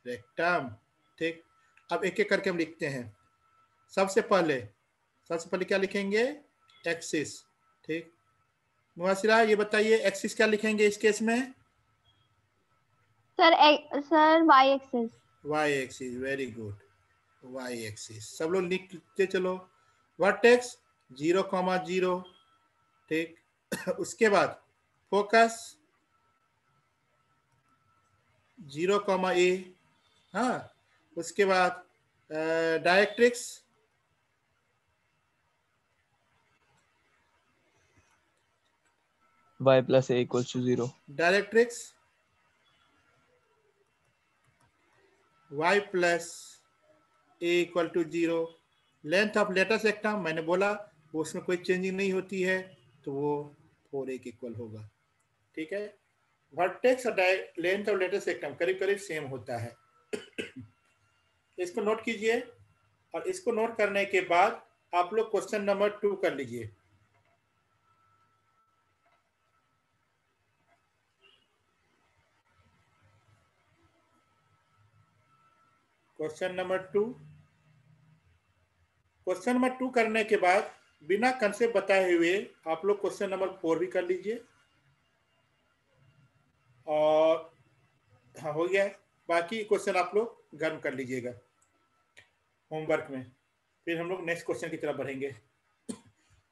रेक्टम ठीक? अब एक एक करके हम लिखते हैं। सबसे पहले सबसे पहले क्या लिखेंगे? एक्सिस ठीक? मुआसिरा ये बताइए एक्सिस क्या लिखेंगे इस केस में? Sir sir y axis. Y axis very good y axis. सब लोग लिखते चलो। वर्टेक्स ज़ीरो कॉमा ज़ीरो ठीक? उसके बाद फोकस ज़ीरो कॉमा ए हाँ? उसके बाद directrix y plus a equals to zero directrix y plus a equal to zero. Length of latus rectum मैंने बोला वो उसमें कोई चेंजिंग नहीं होती है तो वो फोर एक इक्वल होगा। ठीक है? वर्टेक्स और लेंथ ऑफ़ लेटेस्ट एक्टम करीब करीब सेम होता है। इसको नोट कीजिए और इसको नोट करने के बाद आप लोग क्वेश्चन नंबर टू कर लीजिए। Question number two question number two करने के बाद बिना कंसेप्ट बताए हुए आप लोग क्वेश्चन नंबर फोर भी कर लीजिए। और हाँ हो गया है। बाकी क्वेश्चन आप लोग गर्म कर लीजिएगा। होमवर्क में। फिर हम लोग नेक्स्ट क्वेश्चन की तरफ़ बढ़ेंगे।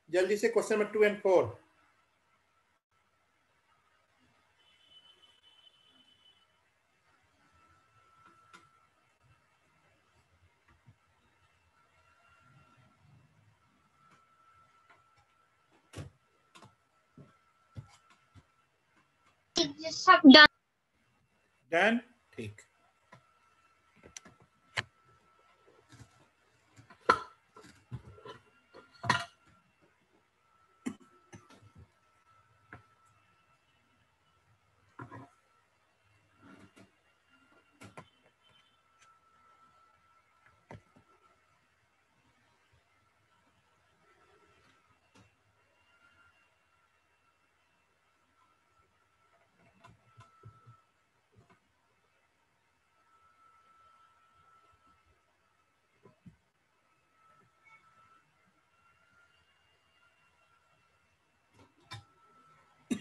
जल्दी से question number two and four done done ठीक।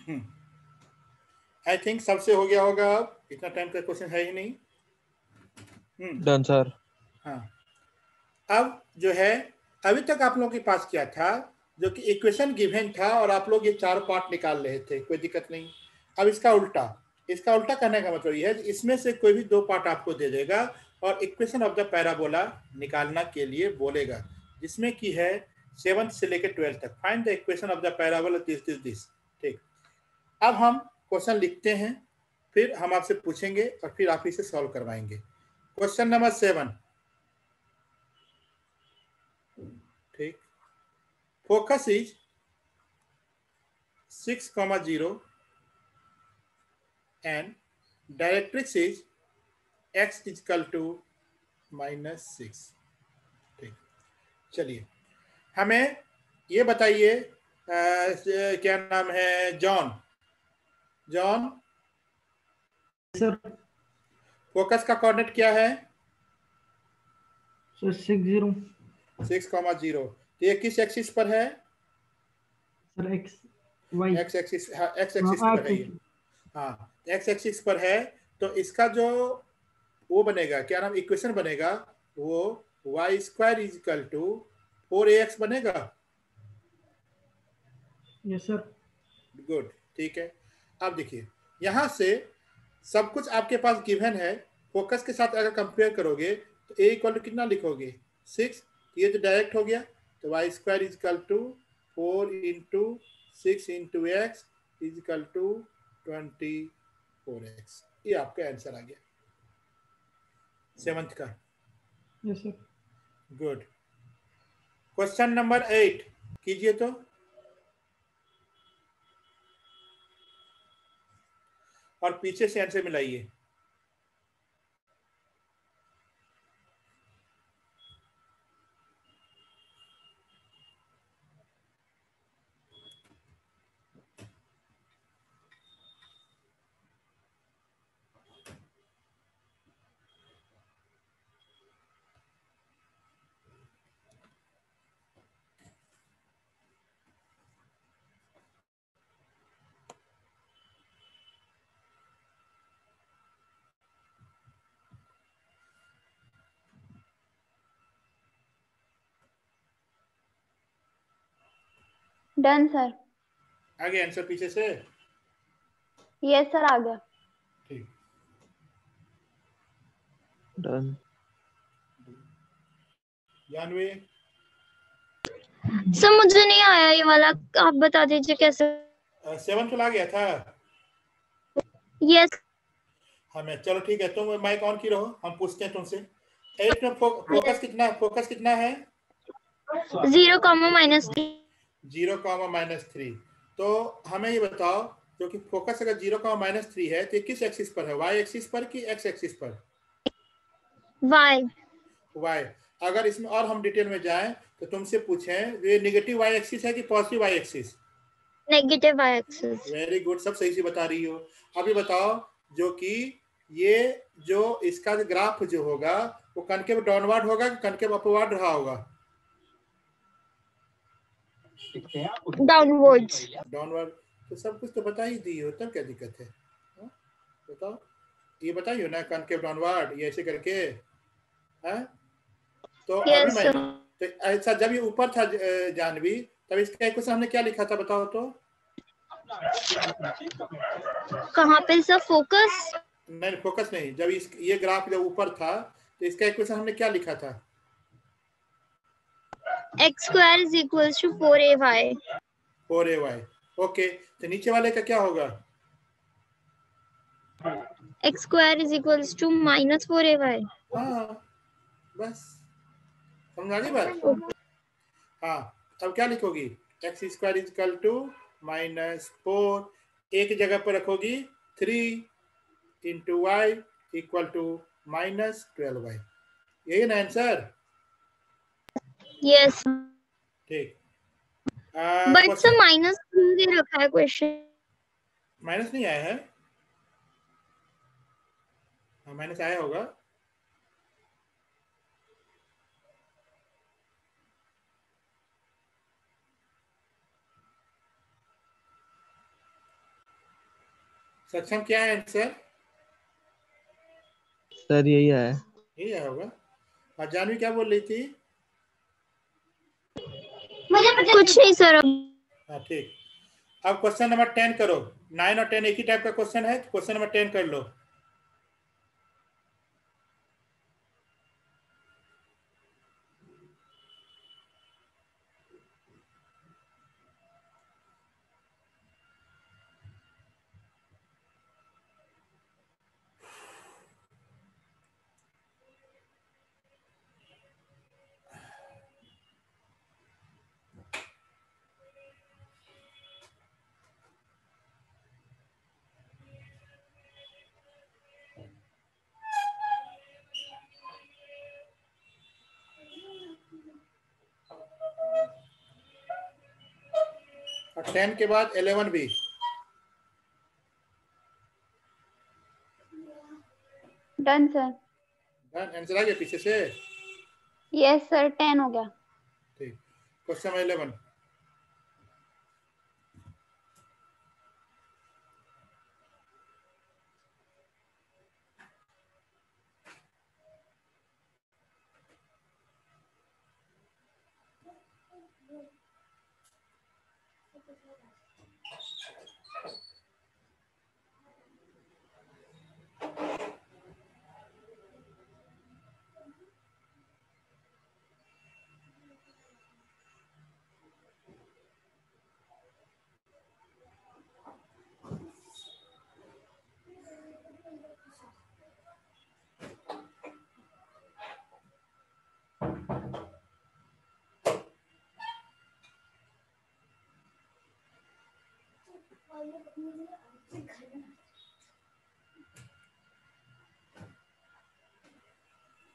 आई थिंक सबसे हो गया होगा अब। इतना टाइम का क्वेश्चन है ही नहीं। डन सर हाँ। अब जो है अभी तक आप लोगों के पास क्या था? जो कि इक्वेशन गिवन था और आप लोग ये चार पार्ट निकाल रहे थे। कोई दिक्कत नहीं। अब इसका उल्टा। इसका उल्टा करने का मतलब ये है इसमें से कोई भी दो पार्ट आपको दे देगा और इक्वेशन ऑफ़ द पैराबोला निकालना के लिए बोलेगा। जिसमें की है सेवंथ से लेकर ट्वेल्थ तक। Find the equation of the parabola this this this ठीक। अब हम क्वेश्चन लिखते हैं, फिर हम आपसे पूछेंगे और फिर आप इसे सॉल्व करवाएँगे। Question number seven. ठीक। Focus is six comma zero and directrix is x is equal to minus six. ठीक। चलिए, हमें ये बताइए क्या नाम है, जॉन? जॉन? सर। फोकस का कोऑर्डिनेट क्या है? Sir six zero. Six comma zero. तो ये किस एक्सिस पर है? Sir x y. X axis हाँ एक्स एक्सिस पर है हाँ एक्स एक्सिस पर है तो इसका जो वो बनेगा क्या नाम इक्वेशन बनेगा वो y square is equal to four a x बनेगा? Yes sir. गुड ठीक है। अब देखिए यहाँ से सब कुछ आपके पास गिवन है फोकस के साथ अगर कंपेयर करोगे तो ए इक्वल टू कितना लिखोगे? सिक्स ये तो डायरेक्ट हो गया। तो y square is equal to four into six into x is equal to twenty four x ये आपका आंसर आ गया। सेवंथ का। गुड क्वेश्चन नंबर एट कीजिए तो। और पीछे से ऐसे मिलाइए। Done sir. आगे आंसर पीछे से? यस सर आ गया। ठीक। डन जानवी सर मुझे नहीं आया ये वाला। आप बता दीजिए कैसे। सेवन चला गया था। यस हाँ मैं चलो ठीक है तुम माइक ऑन की रहो हम पूछते हैं तुमसे। एट में फोकस कितना फोकस कितना है? Zero comma minus three zero comma minus three तो हमें ये बताओ जो कि फोकस अगर ज़ीरो कॉमा माइनस थ्री है तो ये किस एक्सिस पर है? वाई एक्सिस पर कि एक्स एक्सिस पर? वाई वाई अगर इसमें और हम डिटेल में जाएँ तो तुमसे पूछें ये नेगेटिव वाई एक्सिस है कि positive y axis negative y axis very good सब सही से बता रही हो। अभी बताओ जो कि ये जो इसका ग्राफ जो होगा वो कनकेव डाउनवर्ड होगा कि कनकेव अपवर्ड रहा होगा? डाउनवर्ड्स डाउनवर्ड तो सब कुछ तो बता ही दी हो तब क्या दिक्कत है? हाँ? बताओ। ये बताइए ना कनकेव डाउनवर्ड ये ऐसे करके। है? तो अभी यस मैं तो ऐसा जब ये ऊपर था जानवी तब इसका क्वेश्चन हमने क्या लिखा था बताओ तो? कहाँ पे सर? फोकस नहीं फोकस नहीं। जब इस ये ग्राफ जब ऊपर था तो इसका इक्वेशन हमने क्या लिखा था? X square is equals to four a y four a y okay तो नीचे वाले का क्या होगा? X square is equals to minus four a y हाँ बस। समझा गई बात हाँ अब क्या लिखोगी? X square is equal to minus four एक जगह पर रखोगी? Three into y equal to minus twelve y यही ना आंसर यस ठीक। बट सर माइनस दे रखा है क्वेश्चन माइनस नहीं आया है। हाँ माइनस आया होगा। सक्षम क्या है आंसर सर यही है यही आया होगा। और जानवी क्या बोल रही थी? कुछ नहीं। सर हाँ ठीक। अब क्वेश्चन नंबर टेन करो। नाइन और टेन एक ही टाइप का क्वेश्चन है क्वेश्चन नंबर टेन कर लो। टेन के बाद इलेवन भी डन सर डन आंसर आ गया पीछे से? यस सर टेन हो गया। ठीक। क्वेश्चन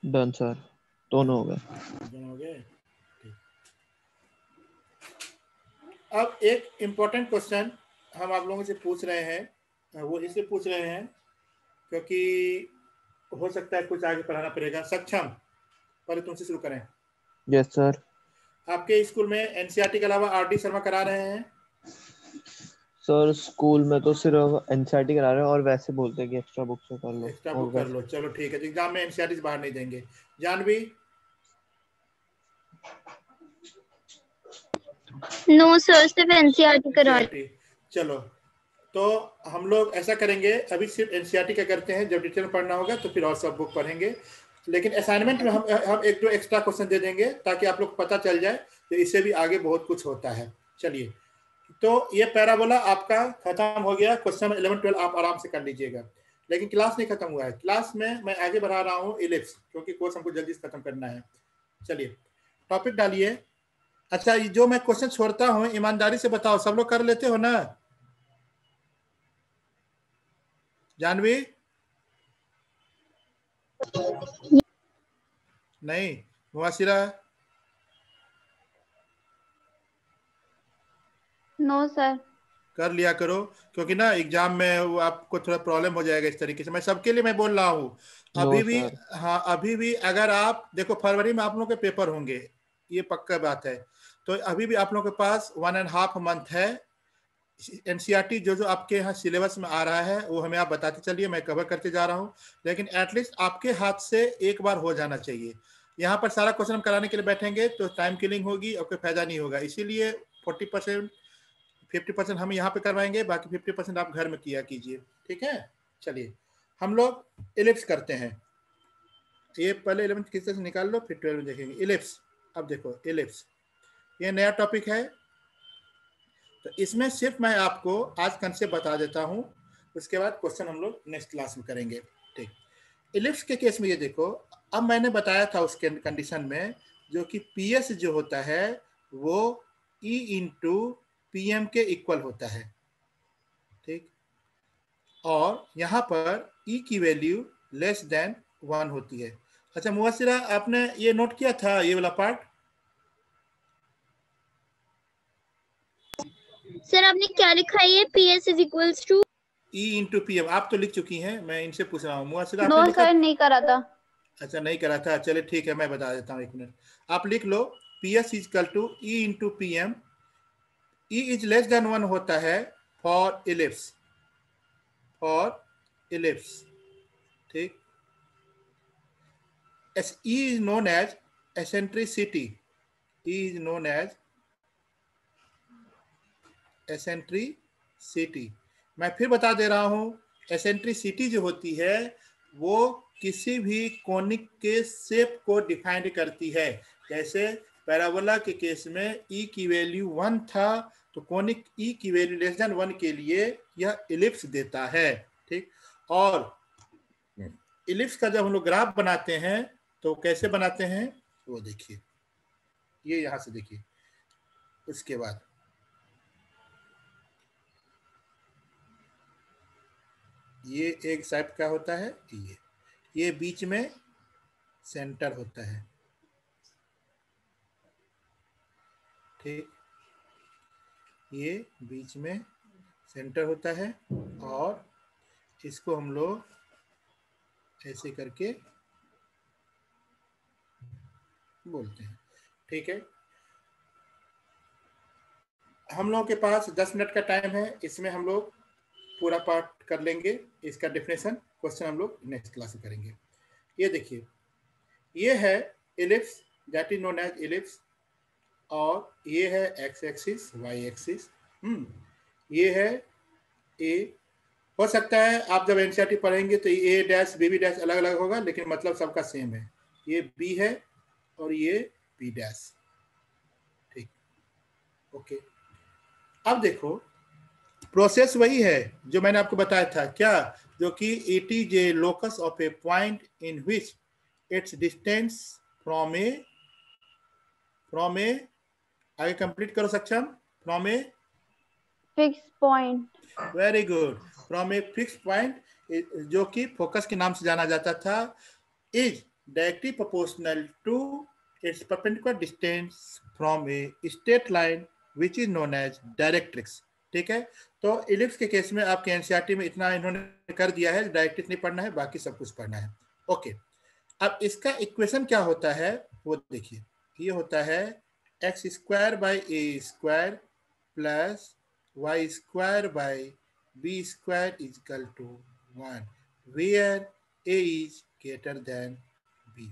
डन सर दोनों हो गए दोनों हो गए अब एक इम्पोर्टेंट क्वेश्चन हम आप लोगों से पूछ रहे हैं। वो इसलिए पूछ रहे हैं क्योंकि हो सकता है कुछ आगे पढ़ाना पड़ेगा। सक्षम पहले तुमसे शुरू करें। यस yes, सर आपके स्कूल में एनसीईआरटी के अलावा आर डी शर्मा करा रहे हैं। सर स्कूल में तो सिर्फ़ एनसीईआरटी करा रहे हैं और वैसे बोलते हैं कि एक्स्ट्रा बुक से कर लो। एक्स्ट्रा बुक कर लो। चलो ठीक है एग्ज़ाम में एनसीईआरटी से बाहर नहीं देंगे जानवी? नो सर सिर्फ़ एनसीईआरटी करा रहे चलो। तो हम लोग ऐसा करेंगे अभी सिर्फ़ एनसीईआरटी का करते हैं। जब डिटेल पढ़ना होगा तो फिर और सब बुक पढ़ेंगे। लेकिन असाइनमेंट में हम हम एक दो एक्स्ट्रा क्वेश्चन दे देंगे ताकि आप लोग पता चल जाए तो इससे भी आगे बहुत कुछ होता है। चलिए। तो ये पैराबोला आपका खत्म हो गया। क्वेश्चन इलेवन, ट्वेल्व आप आराम से कर लीजिएगा। लेकिन क्लास नहीं खत्म हुआ है। क्लास में मैं आगे बढ़ा रहा हूँ इलिप्स, क्योंकि कोर्स हमको जल्दी से खत्म करना है। चलिए, टॉपिक डालिए। अच्छा ये जो मैं क्वेश्चन छोड़ता हूँ, ईमानदारी से बताओ, सब लोग कर लेते हो ना? जानवी? नहीं? मुआसिरा? नो सर कर लिया करो क्योंकि ना एग्ज़ाम में वो आपको थोड़ा प्रॉब्लम हो जाएगा इस तरीके से। मैं सबके लिए मैं बोल रहा हूँ अभी भी हाँ अभी भी अगर आप देखो फरवरी में आप लोगों के पेपर होंगे ये पक्का बात है। तो अभी भी आप लोगों के पास वन एंड हाफ़ मंथ है। एनसीईआरटी जो जो आपके यहाँ सिलेबस में आ रहा है वो हमें आप बताते चलिए मैं कवर करते जा रहा हूँ। लेकिन एटलीस्ट आपके हाथ से एक बार हो जाना चाहिए। यहाँ पर सारा क्वेश्चन हम कराने के लिए बैठेंगे तो टाइम किलिंग होगी और कोई फ़ायदा नहीं होगा। इसीलिए फोर्टी परसेंट फिफ्टी परसेंट हम यहाँ पे करवाएँगे, बाकी फिफ्टी परसेंट आप घर में किया कीजिए। ठीक है? चलिए, हम लोग इलिप्स करते हैं। ये पहले इलेवंथ किस तरह से निकाल लो, फिर ट्वेल्व देखेंगे। इलिप्स अब देखो इलिप्स ये नया टॉपिक है। तो इसमें सिर्फ़ मैं आपको आज कंसेप्ट बता देता हूँ। उसके बाद क्वेश्चन हम लोग नेक्स्ट क्लास में करेंगे। ठीक। इलिप्स के केस में ये देखो, अब मैंने बताया था उसके कंडीशन में, जो कि पी जो होता है, वो ई इंटू पी के इक्वल होता है। ठीक? और यहाँ पर ई e की वैल्यू लेस देन वन होती है। अच्छा मुआसिरा आपने ये नोट किया था ये वाला पार्ट सर आपने क्या लिखा है P S is equal to e into P M आप तो लिख चुकी हैं मैं इनसे पूछ रहा हूँ। मुआसिरा नो सर नहीं करा था। अच्छा नहीं करा था। चले ठीक है मैं बता देता हूँ एक मिनट। आप लिख लो P S is equal to e into P M e is less than one होता है फॉर इलिप्स फॉर इलिप्स ठीक? S e is known as eccentricity e is known as eccentricity मैं फिर बता दे रहा हूँ एसेंट्रिसिटी जो होती है, वो किसी भी कोनिक के सेप को डिफाइन करती है। जैसे पैराबोला के केस में ई की वैल्यू वन था तो कोनिक ई की वैल्यू लेस देन वन के लिए यह इलिप्स देता है, ठीक? और इलिप्स का जब हम लोग ग्राफ बनाते हैं तो कैसे बनाते हैं? वो देखिए, ये यहाँ से देखिए, इसके बाद। ये एक साइड का होता है, ये ये बीच में सेंटर होता है, ठीक? ये बीच में सेंटर होता है और इसको हम लोग ऐसे करके बोलते हैं। ठीक है? हम लोगों के पास 10 मिनट का टाइम है, इसमें हम लोग पूरा पार्ट कर लेंगे। इसका डेफिनेशन क्वेश्चन हम लोग नेक्स्ट क्लास में करेंगे। ये देखिए, ये है ellipse that is known as ellipse और ये है x axis y axis hmm ये है ए हो सकता है आप जब एनसीआरटी e पढ़ेंगे तो A dash B B dash अलग अलग होगा, लेकिन मतलब सबका सेम है। ये बी है और ये बी डैश ठीक। ओके अब देखो प्रोसेस वही है जो मैंने आपको बताया था, क्या? जो कि it is a locus of a point in which its distance from a from a आगे कंप्लीट करो सक्षम from a fix point very good from a fix point जो कि फोकस के नाम से जाना जाता था is directly proportional to its perpendicular distance from a straight line which is known as directrix ठीक है? तो इलिप्स के केस में आपके एनसीईआरटी में इतना इन्होंने कर दिया है डायरेक्ट्रिक्स नहीं पढ़ना है बाकी सब कुछ पढ़ना है। Okay okay. अब इसका इक्वेशन क्या होता है? वो देखिए। ये होता है x square by a square plus y square by b square is equal to 1 where a is greater than b.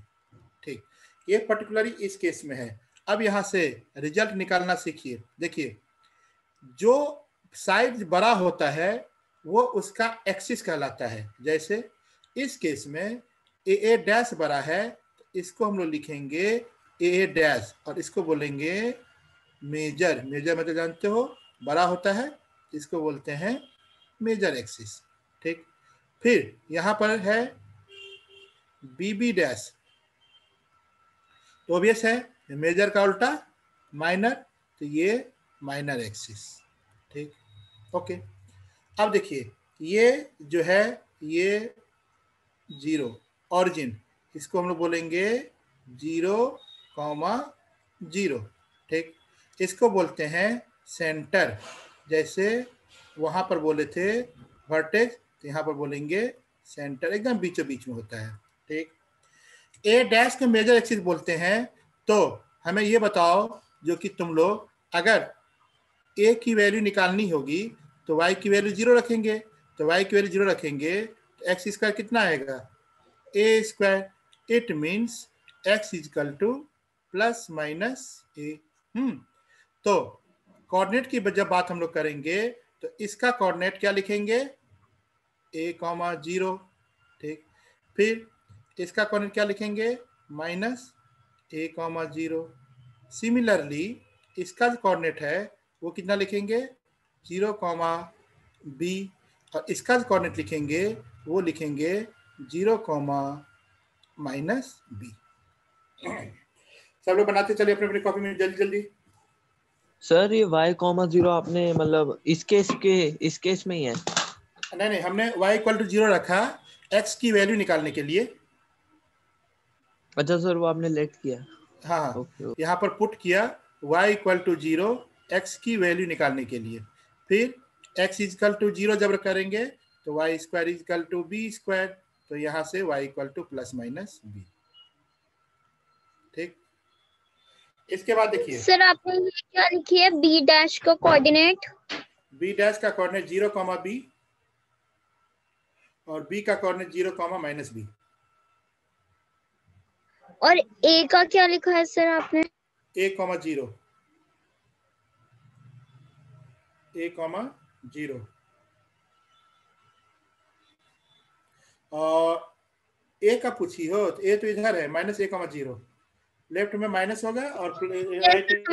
ठीक। ये पर्टिकुलरली इस केस में है। अब यहाँ से रिज़ल्ट निकालना सीखिए। देखिए, जो साइज़ बड़ा होता है, वो उसका एक्सिस कहलाता है। जैसे इस केस में ए ए डैश बड़ा है तो इसको हम लोग लिखेंगे ए डैश और इसको बोलेंगे मेजर मेजर मतलब जानते हो, बड़ा होता है, इसको बोलते हैं मेजर एक्सिस ठीक? फिर यहाँ पर है बी बी डैश ओबियस है मेजर का उल्टा माइनर तो ये माइनर एक्सिस ठीक? ओके अब देखिए, ये जो है, ये ज़ीरो ऑरिजिन इसको हम लोग बोलेंगे ज़ीरो कॉमा ज़ीरो। ठीक? इसको बोलते हैं सेंटर। जैसे वहाँ पर बोले थे वर्टेज तो यहाँ पर बोलेंगे सेंटर एकदम बीचों बीच में होता है। ठीक? ए डैश के मेजर एक्सिस बोलते हैं। तो हमें ये बताओ, जो कि तुम लोग, अगर ए की वैल्यू निकालनी होगी तो वाई की वैल्यू ज़ीरो रखेंगे। तो वाई की वैल्यू ज़ीरो रखेंगे तो एक्स स्क्वायर कितना आएगा? A square it means x is equal to plus minus a. Hmm तो कोऑर्डिनेट की जब बात हम लोग करेंगे तो इसका कोऑर्डिनेट क्या लिखेंगे? ए कॉमा ज़ीरो ठीक। फिर इसका कोऑर्डिनेट क्या लिखेंगे? Minus a comma zero similarly इसका जो कोऑर्डिनेट है, वो कितना लिखेंगे? ज़ीरो कॉमा बी और इसका जो कोऑर्डिनेट लिखेंगे, वो लिखेंगे ज़ीरो कॉमा माइनस बी सब लोग बनाते चलिए अपने अपनी कॉपी में जल्दी जल्दी। सर ये y कॉमा ज़ीरो आपने मतलब इस केस के इस केस में ही है। नहीं नहीं हमने y इक्वल टू ज़ीरो रखा x की वैल्यू निकालने के लिए। अच्छा सर वो आपने लेट किया। हाँ हाँ। यहाँ पर पुट किया y equal to zero x की वैल्यू निकालने के लिए। फिर x इजकल टू ज़ीरो जब करेंगे तो y square is equal to b square तो यहाँ से y equal to plus minus b ठीक इसके बाद देखिए। सर आपने क्या लिखी है? बी डैश का कोऑर्डिनेट बी डैश का कोऑर्डिनेट ज़ीरो कॉमा बी और बी का coordinate zero comma minus b और ए का क्या लिखा है सर आपने? A comma zero a comma zero और ए का पूछी हो तो ए तो इधर है minus a comma zero left में माइनस होगा और राइट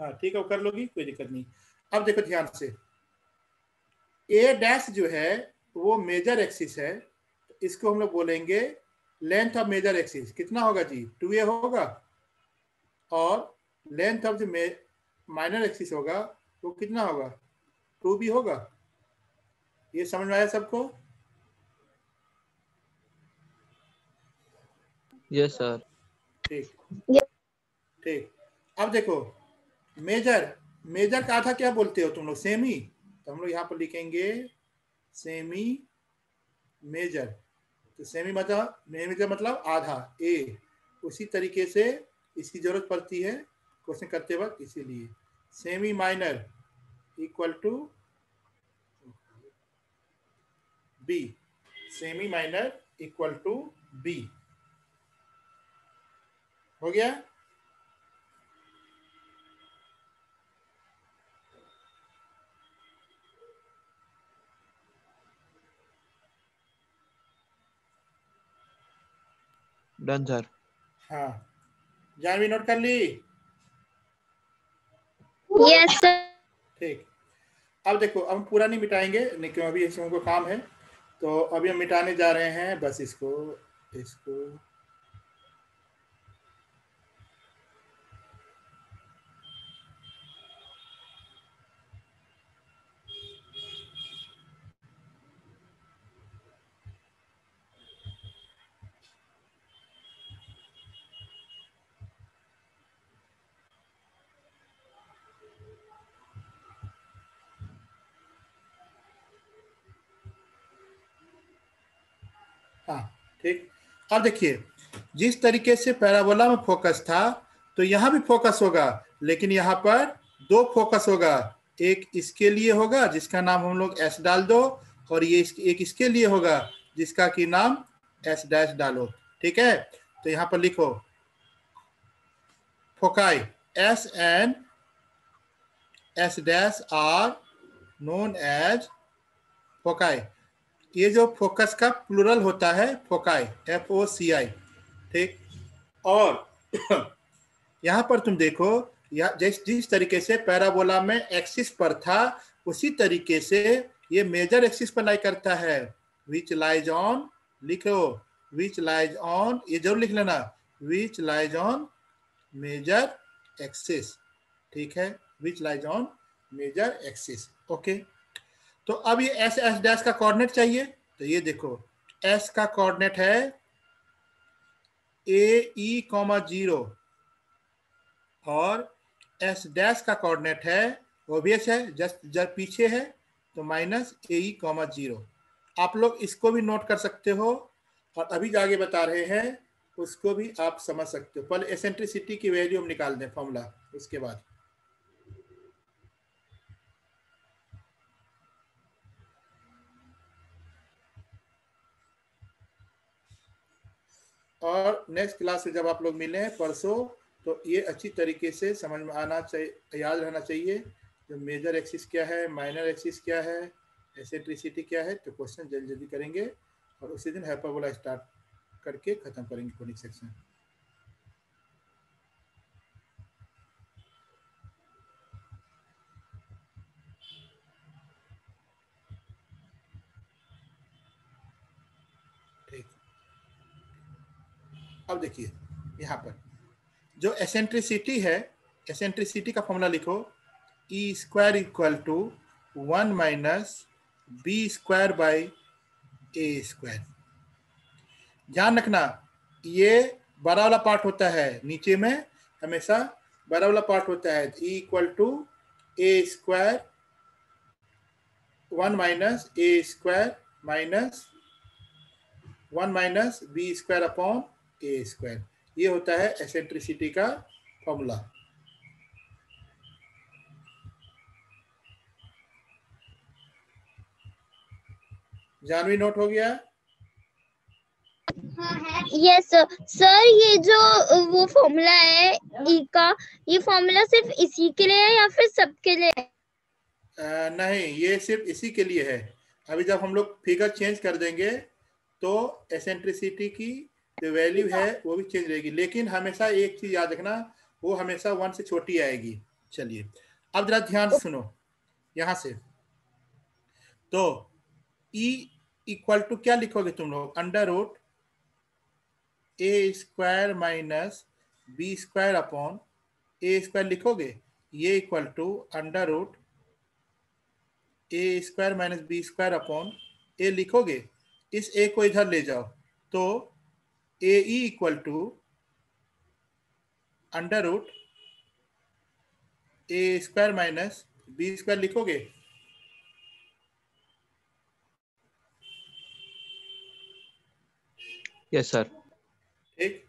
हाँ ठीक है वो कर लोगी कोई दिक्कत नहीं। अब देखो ध्यान से। ए डैश जो है वो मेजर एक्सिस है इसको हम लोग बोलेंगे लेंथ ऑफ़ मेजर एक्सिस कितना होगा जी? टू ए होगा। और लेंथ ऑफ़ जो माइनर एक्सिस होगा वो कितना होगा? टू बी होगा। ये समझ में आया सबको? यस सर ठीक। ठीक। अब देखो मेजर मेजर का आधा क्या बोलते हो तुम लोग? सेमी तो हम लोग यहाँ पर लिखेंगे सेमी मेजर तो सेमी मतलब मेजर मतलब आधा ए उसी तरीके से इसकी ज़रूरत पड़ती है क्वेश्चन करते वक्त इसीलिए। Semi minor equal to b semi minor equal to b हो गया? डन सर हाँ। जानवी नोट कर ली? यस सर ठीक। अब देखो अब हम पूरा नहीं मिटाएँगे नहीं क्यों अभी इसमें को काम है। तो अभी हम मिटाने जा रहे हैं बस इसको इसको। अब देखिए, जिस तरीके से पैराबोला में फोकस था तो यहाँ भी फोकस होगा, लेकिन यहाँ पर दो फोकस होगा। एक इसके लिए होगा, जिसका नाम हम लोग एस डाल दो, और ये एक इसके लिए होगा, जिसका कि नाम एस डैश डालो। ठीक है? तो यहाँ पर लिखो। Foci S and S dash are known as foci ये जो फोकस का प्लूरल होता है फोकाई एफ़ ओ सी आई ठीक? और यहाँ पर तुम देखो, या जिस जिस तरीके से पैराबोला में एक्सिस पर था, उसी तरीके से ये मेजर एक्सिस पर लाई करता है। विच लाइज ऑन लिखो। विच लाइज ऑन ये ज़रूर लिख लेना। Which lies on major axis ठीक है? Which lies on major axis okay तो अब ये एस एस डैश का कोऑर्डिनेट चाहिए। तो ये देखो एस का कोऑर्डिनेट है ए ई कॉमा ज़ीरो और एस डैश का कोऑर्डिनेट है ओबियस है जस्ट जब पीछे है तो minus a e comma zero आप लोग इसको भी नोट कर सकते हो, और अभी जो आगे बता रहे हैं, उसको भी आप समझ सकते हो। पहले एसेंट्रिसिटी की वैल्यू हम निकाल दें फॉर्मूला उसके बाद। और नेक्स्ट क्लास से जब आप लोग मिले परसों तो ये अच्छी तरीके से समझ में आना चाहिए, याद रहना चाहिए, जो मेजर एक्सिस क्या है माइनर एक्सिस क्या है एसेट्रिसिटी क्या है तो क्वेश्चन जल्दी जल्दी करेंगे और उसी दिन हाइपरबोला स्टार्ट करके ख़त्म करेंगे कोनिक सेक्शन अब देखिए, यहाँ पर। जो एसेंट्रिसिटी है एसेंट्रिसिटी का फॉर्मूला लिखो e square equal to one minus b square by a square ध्यान रखना, ये बड़ा वाला पार्ट होता है, नीचे में हमेशा बड़ा वाला पार्ट होता है। E equal to a square one minus a square minus one minus b square upon a square. ये होता है एसेंट्रिसिटी का फॉर्मूला। जानवी नोट हो गया? यस सर सर ये जो वो फॉर्मूला है ई का ये फॉर्मूला सिर्फ़ इसी के लिए है या फिर सबके लिए है? आ, नहीं ये सिर्फ़ इसी के लिए है। अभी जब हम लोग फिगर चेंज कर देंगे तो एसेंट्रिसिटी की जो वैल्यू है, वो भी चेंज रहेगी। लेकिन हमेशा एक चीज़ याद रखना, वो हमेशा वन से छोटी आएगी। चलिए, अब जरा ध्यान से सुनो। यहाँ से। तो ई इक्वल टू क्या लिखोगे तुम लोग? Under root a square minus b square upon a square लिखोगे? ये equal to under root a square minus b square upon a लिखोगे? इस ए को इधर ले जाओ। तो a equal to under root a square minus b square लिखोगे? यस सर ठीक।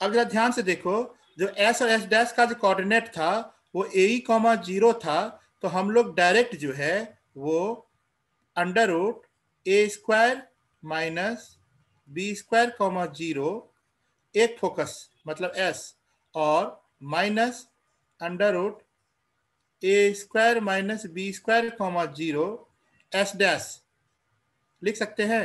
अब जरा ध्यान से देखो जो एस और एस डैश का जो कोऑर्डिनेट था वो ए कॉमा ज़ीरो था तो हम लोग डायरेक्ट जो है वो under root a square minus b square comma zero एक फोकस मतलब एस और minus under root a square minus b square comma zero S dash लिख सकते हैं?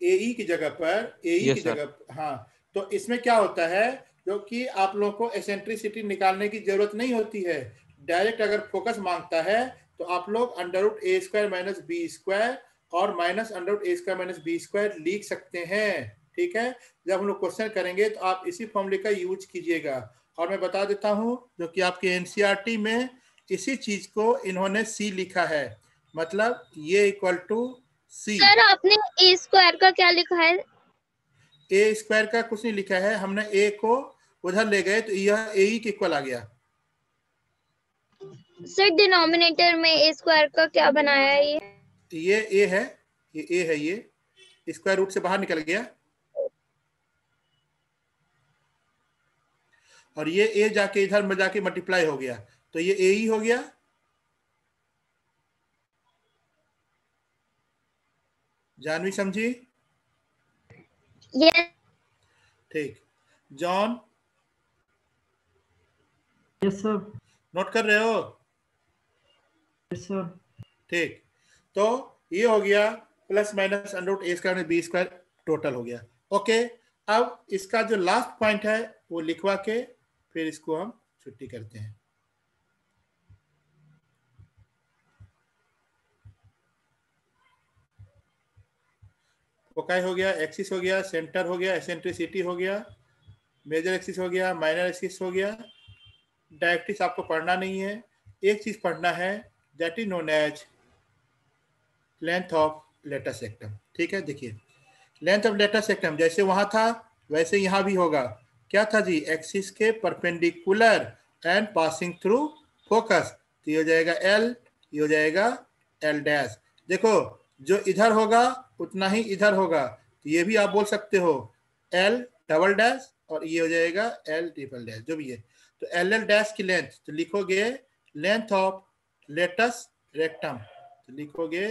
ए ई की जगह पर ए ई Yes, की. जगह हाँ तो इसमें क्या होता है? जो कि आप लोगों को एसेंट्रिसिटी निकालने की ज़रूरत नहीं होती है। डायरेक्ट अगर फोकस माँगता है तो आप लोग under root a square minus b square और minus under root a square minus b square लिख सकते हैं ठीक है? जब हम लोग क्वेश्चन करेंगे तो आप इसी फॉर्मूले का यूज़ कीजिएगा। और मैं बता देता हूँ जो कि आपके एनसीईआरटी में इसी चीज़ को इन्होंने सी लिखा है। मतलब ये इक्वल टू सी सर आपने ए स्क्वायर का क्या लिखा है? ए स्क्वायर का कुछ नहीं लिखा है। हमने ए को उधर ले गए तो यह ए के इक्वल आ गया। सर डिनोमिनेटर में ए स्क्वायर का क्या बनाया है ये? ये ए है ये ए है ये। स्क्वायर रूट से बाहर निकल गया। और ये ए जाके इधर में जाके मल्टीप्लाई हो गया। तो ये ए ही हो गया। जानवी समझी? ये ठीक। जॉन यस सर नोट कर रहे हो? यस ठीक। तो ये हो गया plus minus under root a square b square total हो गया। ओके, अब इसका जो लास्ट पॉइंट है वो लिखवा के फिर इसको हम छुट्टी करते हैं। हो गया, एक्सिस हो गया, सेंटर हो गया, एसेंट्रिसिटी हो गया, मेजर एक्सिस हो गया, माइनर एक्सिस हो गया। डायरेक्ट्रिक्स आपको पढ़ना नहीं है। एक चीज़ पढ़ना है that is known as length of latus rectum ठीक है, देखिए। लेंथ ऑफ़ लेटर सेक्टम जैसे वहाँ था, वैसे यहाँ भी होगा। क्या था जी? एक्सिस के perpendicular and passing through focus तो ये हो जाएगा एल ये हो जाएगा एल डैश देखो, जो इधर होगा, उतना ही इधर होगा। तो ये भी आप बोल सकते हो एल डबल डैश और ये हो जाएगा एल ट्रिपल डैश जो भी है। तो एल एल डैश की लेंथ तो लिखोगे लेंथ ऑफ़ लेटस रेक्टम तो लिखोगे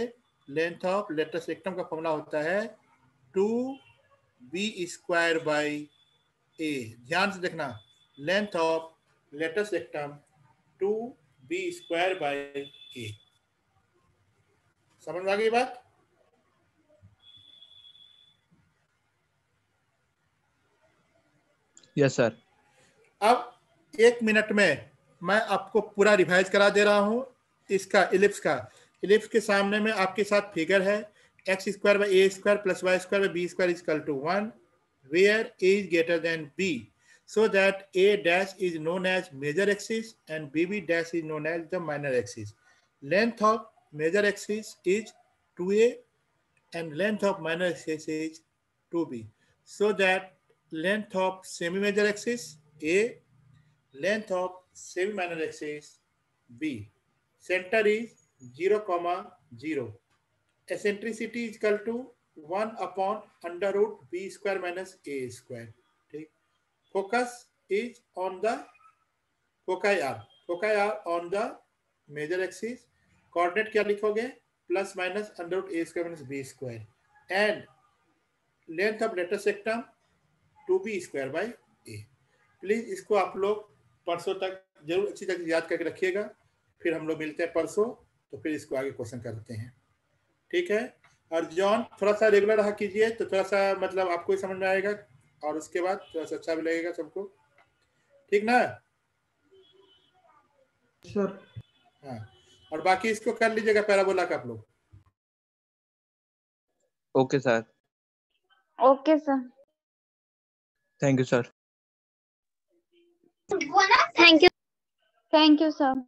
लेंथ ऑफ़ लेटस रेक्टम का फॉर्मूला होता है two b square by a. ध्यान से देखना length of latus rectum two b square by a. समझ में आ गई बात? यस सर अब एक मिनट में मैं आपको पूरा रिवाइज करा दे रहा हूँ। इसका इलिप्स का। इलिप्स के सामने में आपके साथ फिगर है। X square by a square plus y square by b square is equal to one where a is greater than b so that A dash is known as major axis and B B dash is known as the minor axis length of major axis is two a and length of minor axis is two b so that length of semi major axis a length of semi minor axis b center is 0 comma 0 eccentricity is equal to 1 upon under root b square minus a square ठीक focus is on the foci are foci are on the major axis coordinate क्या लिखोगे plus minus under root a square minus b square and length of letter sectum 2b square by a please इसको आप लोग परसों तक ज़रूर अच्छी तरह याद करके रखिएगा फिर हम लोग मिलते हैं परसों तो फिर इसको आगे क्वेश्चन करते हैं। ठीक है? और जॉन थोड़ा सा रेगुलर रहा कीजिए तो थोड़ा सा मतलब आपको ही समझ में आएगा और उसके बाद थोड़ा सा अच्छा भी लगेगा सबको। ठीक ना? सर हाँ। और बाकी इसको कर लीजिएगा पैराबोला का आप लोग। Okay sir okay sir thank you sir thank you thank you sir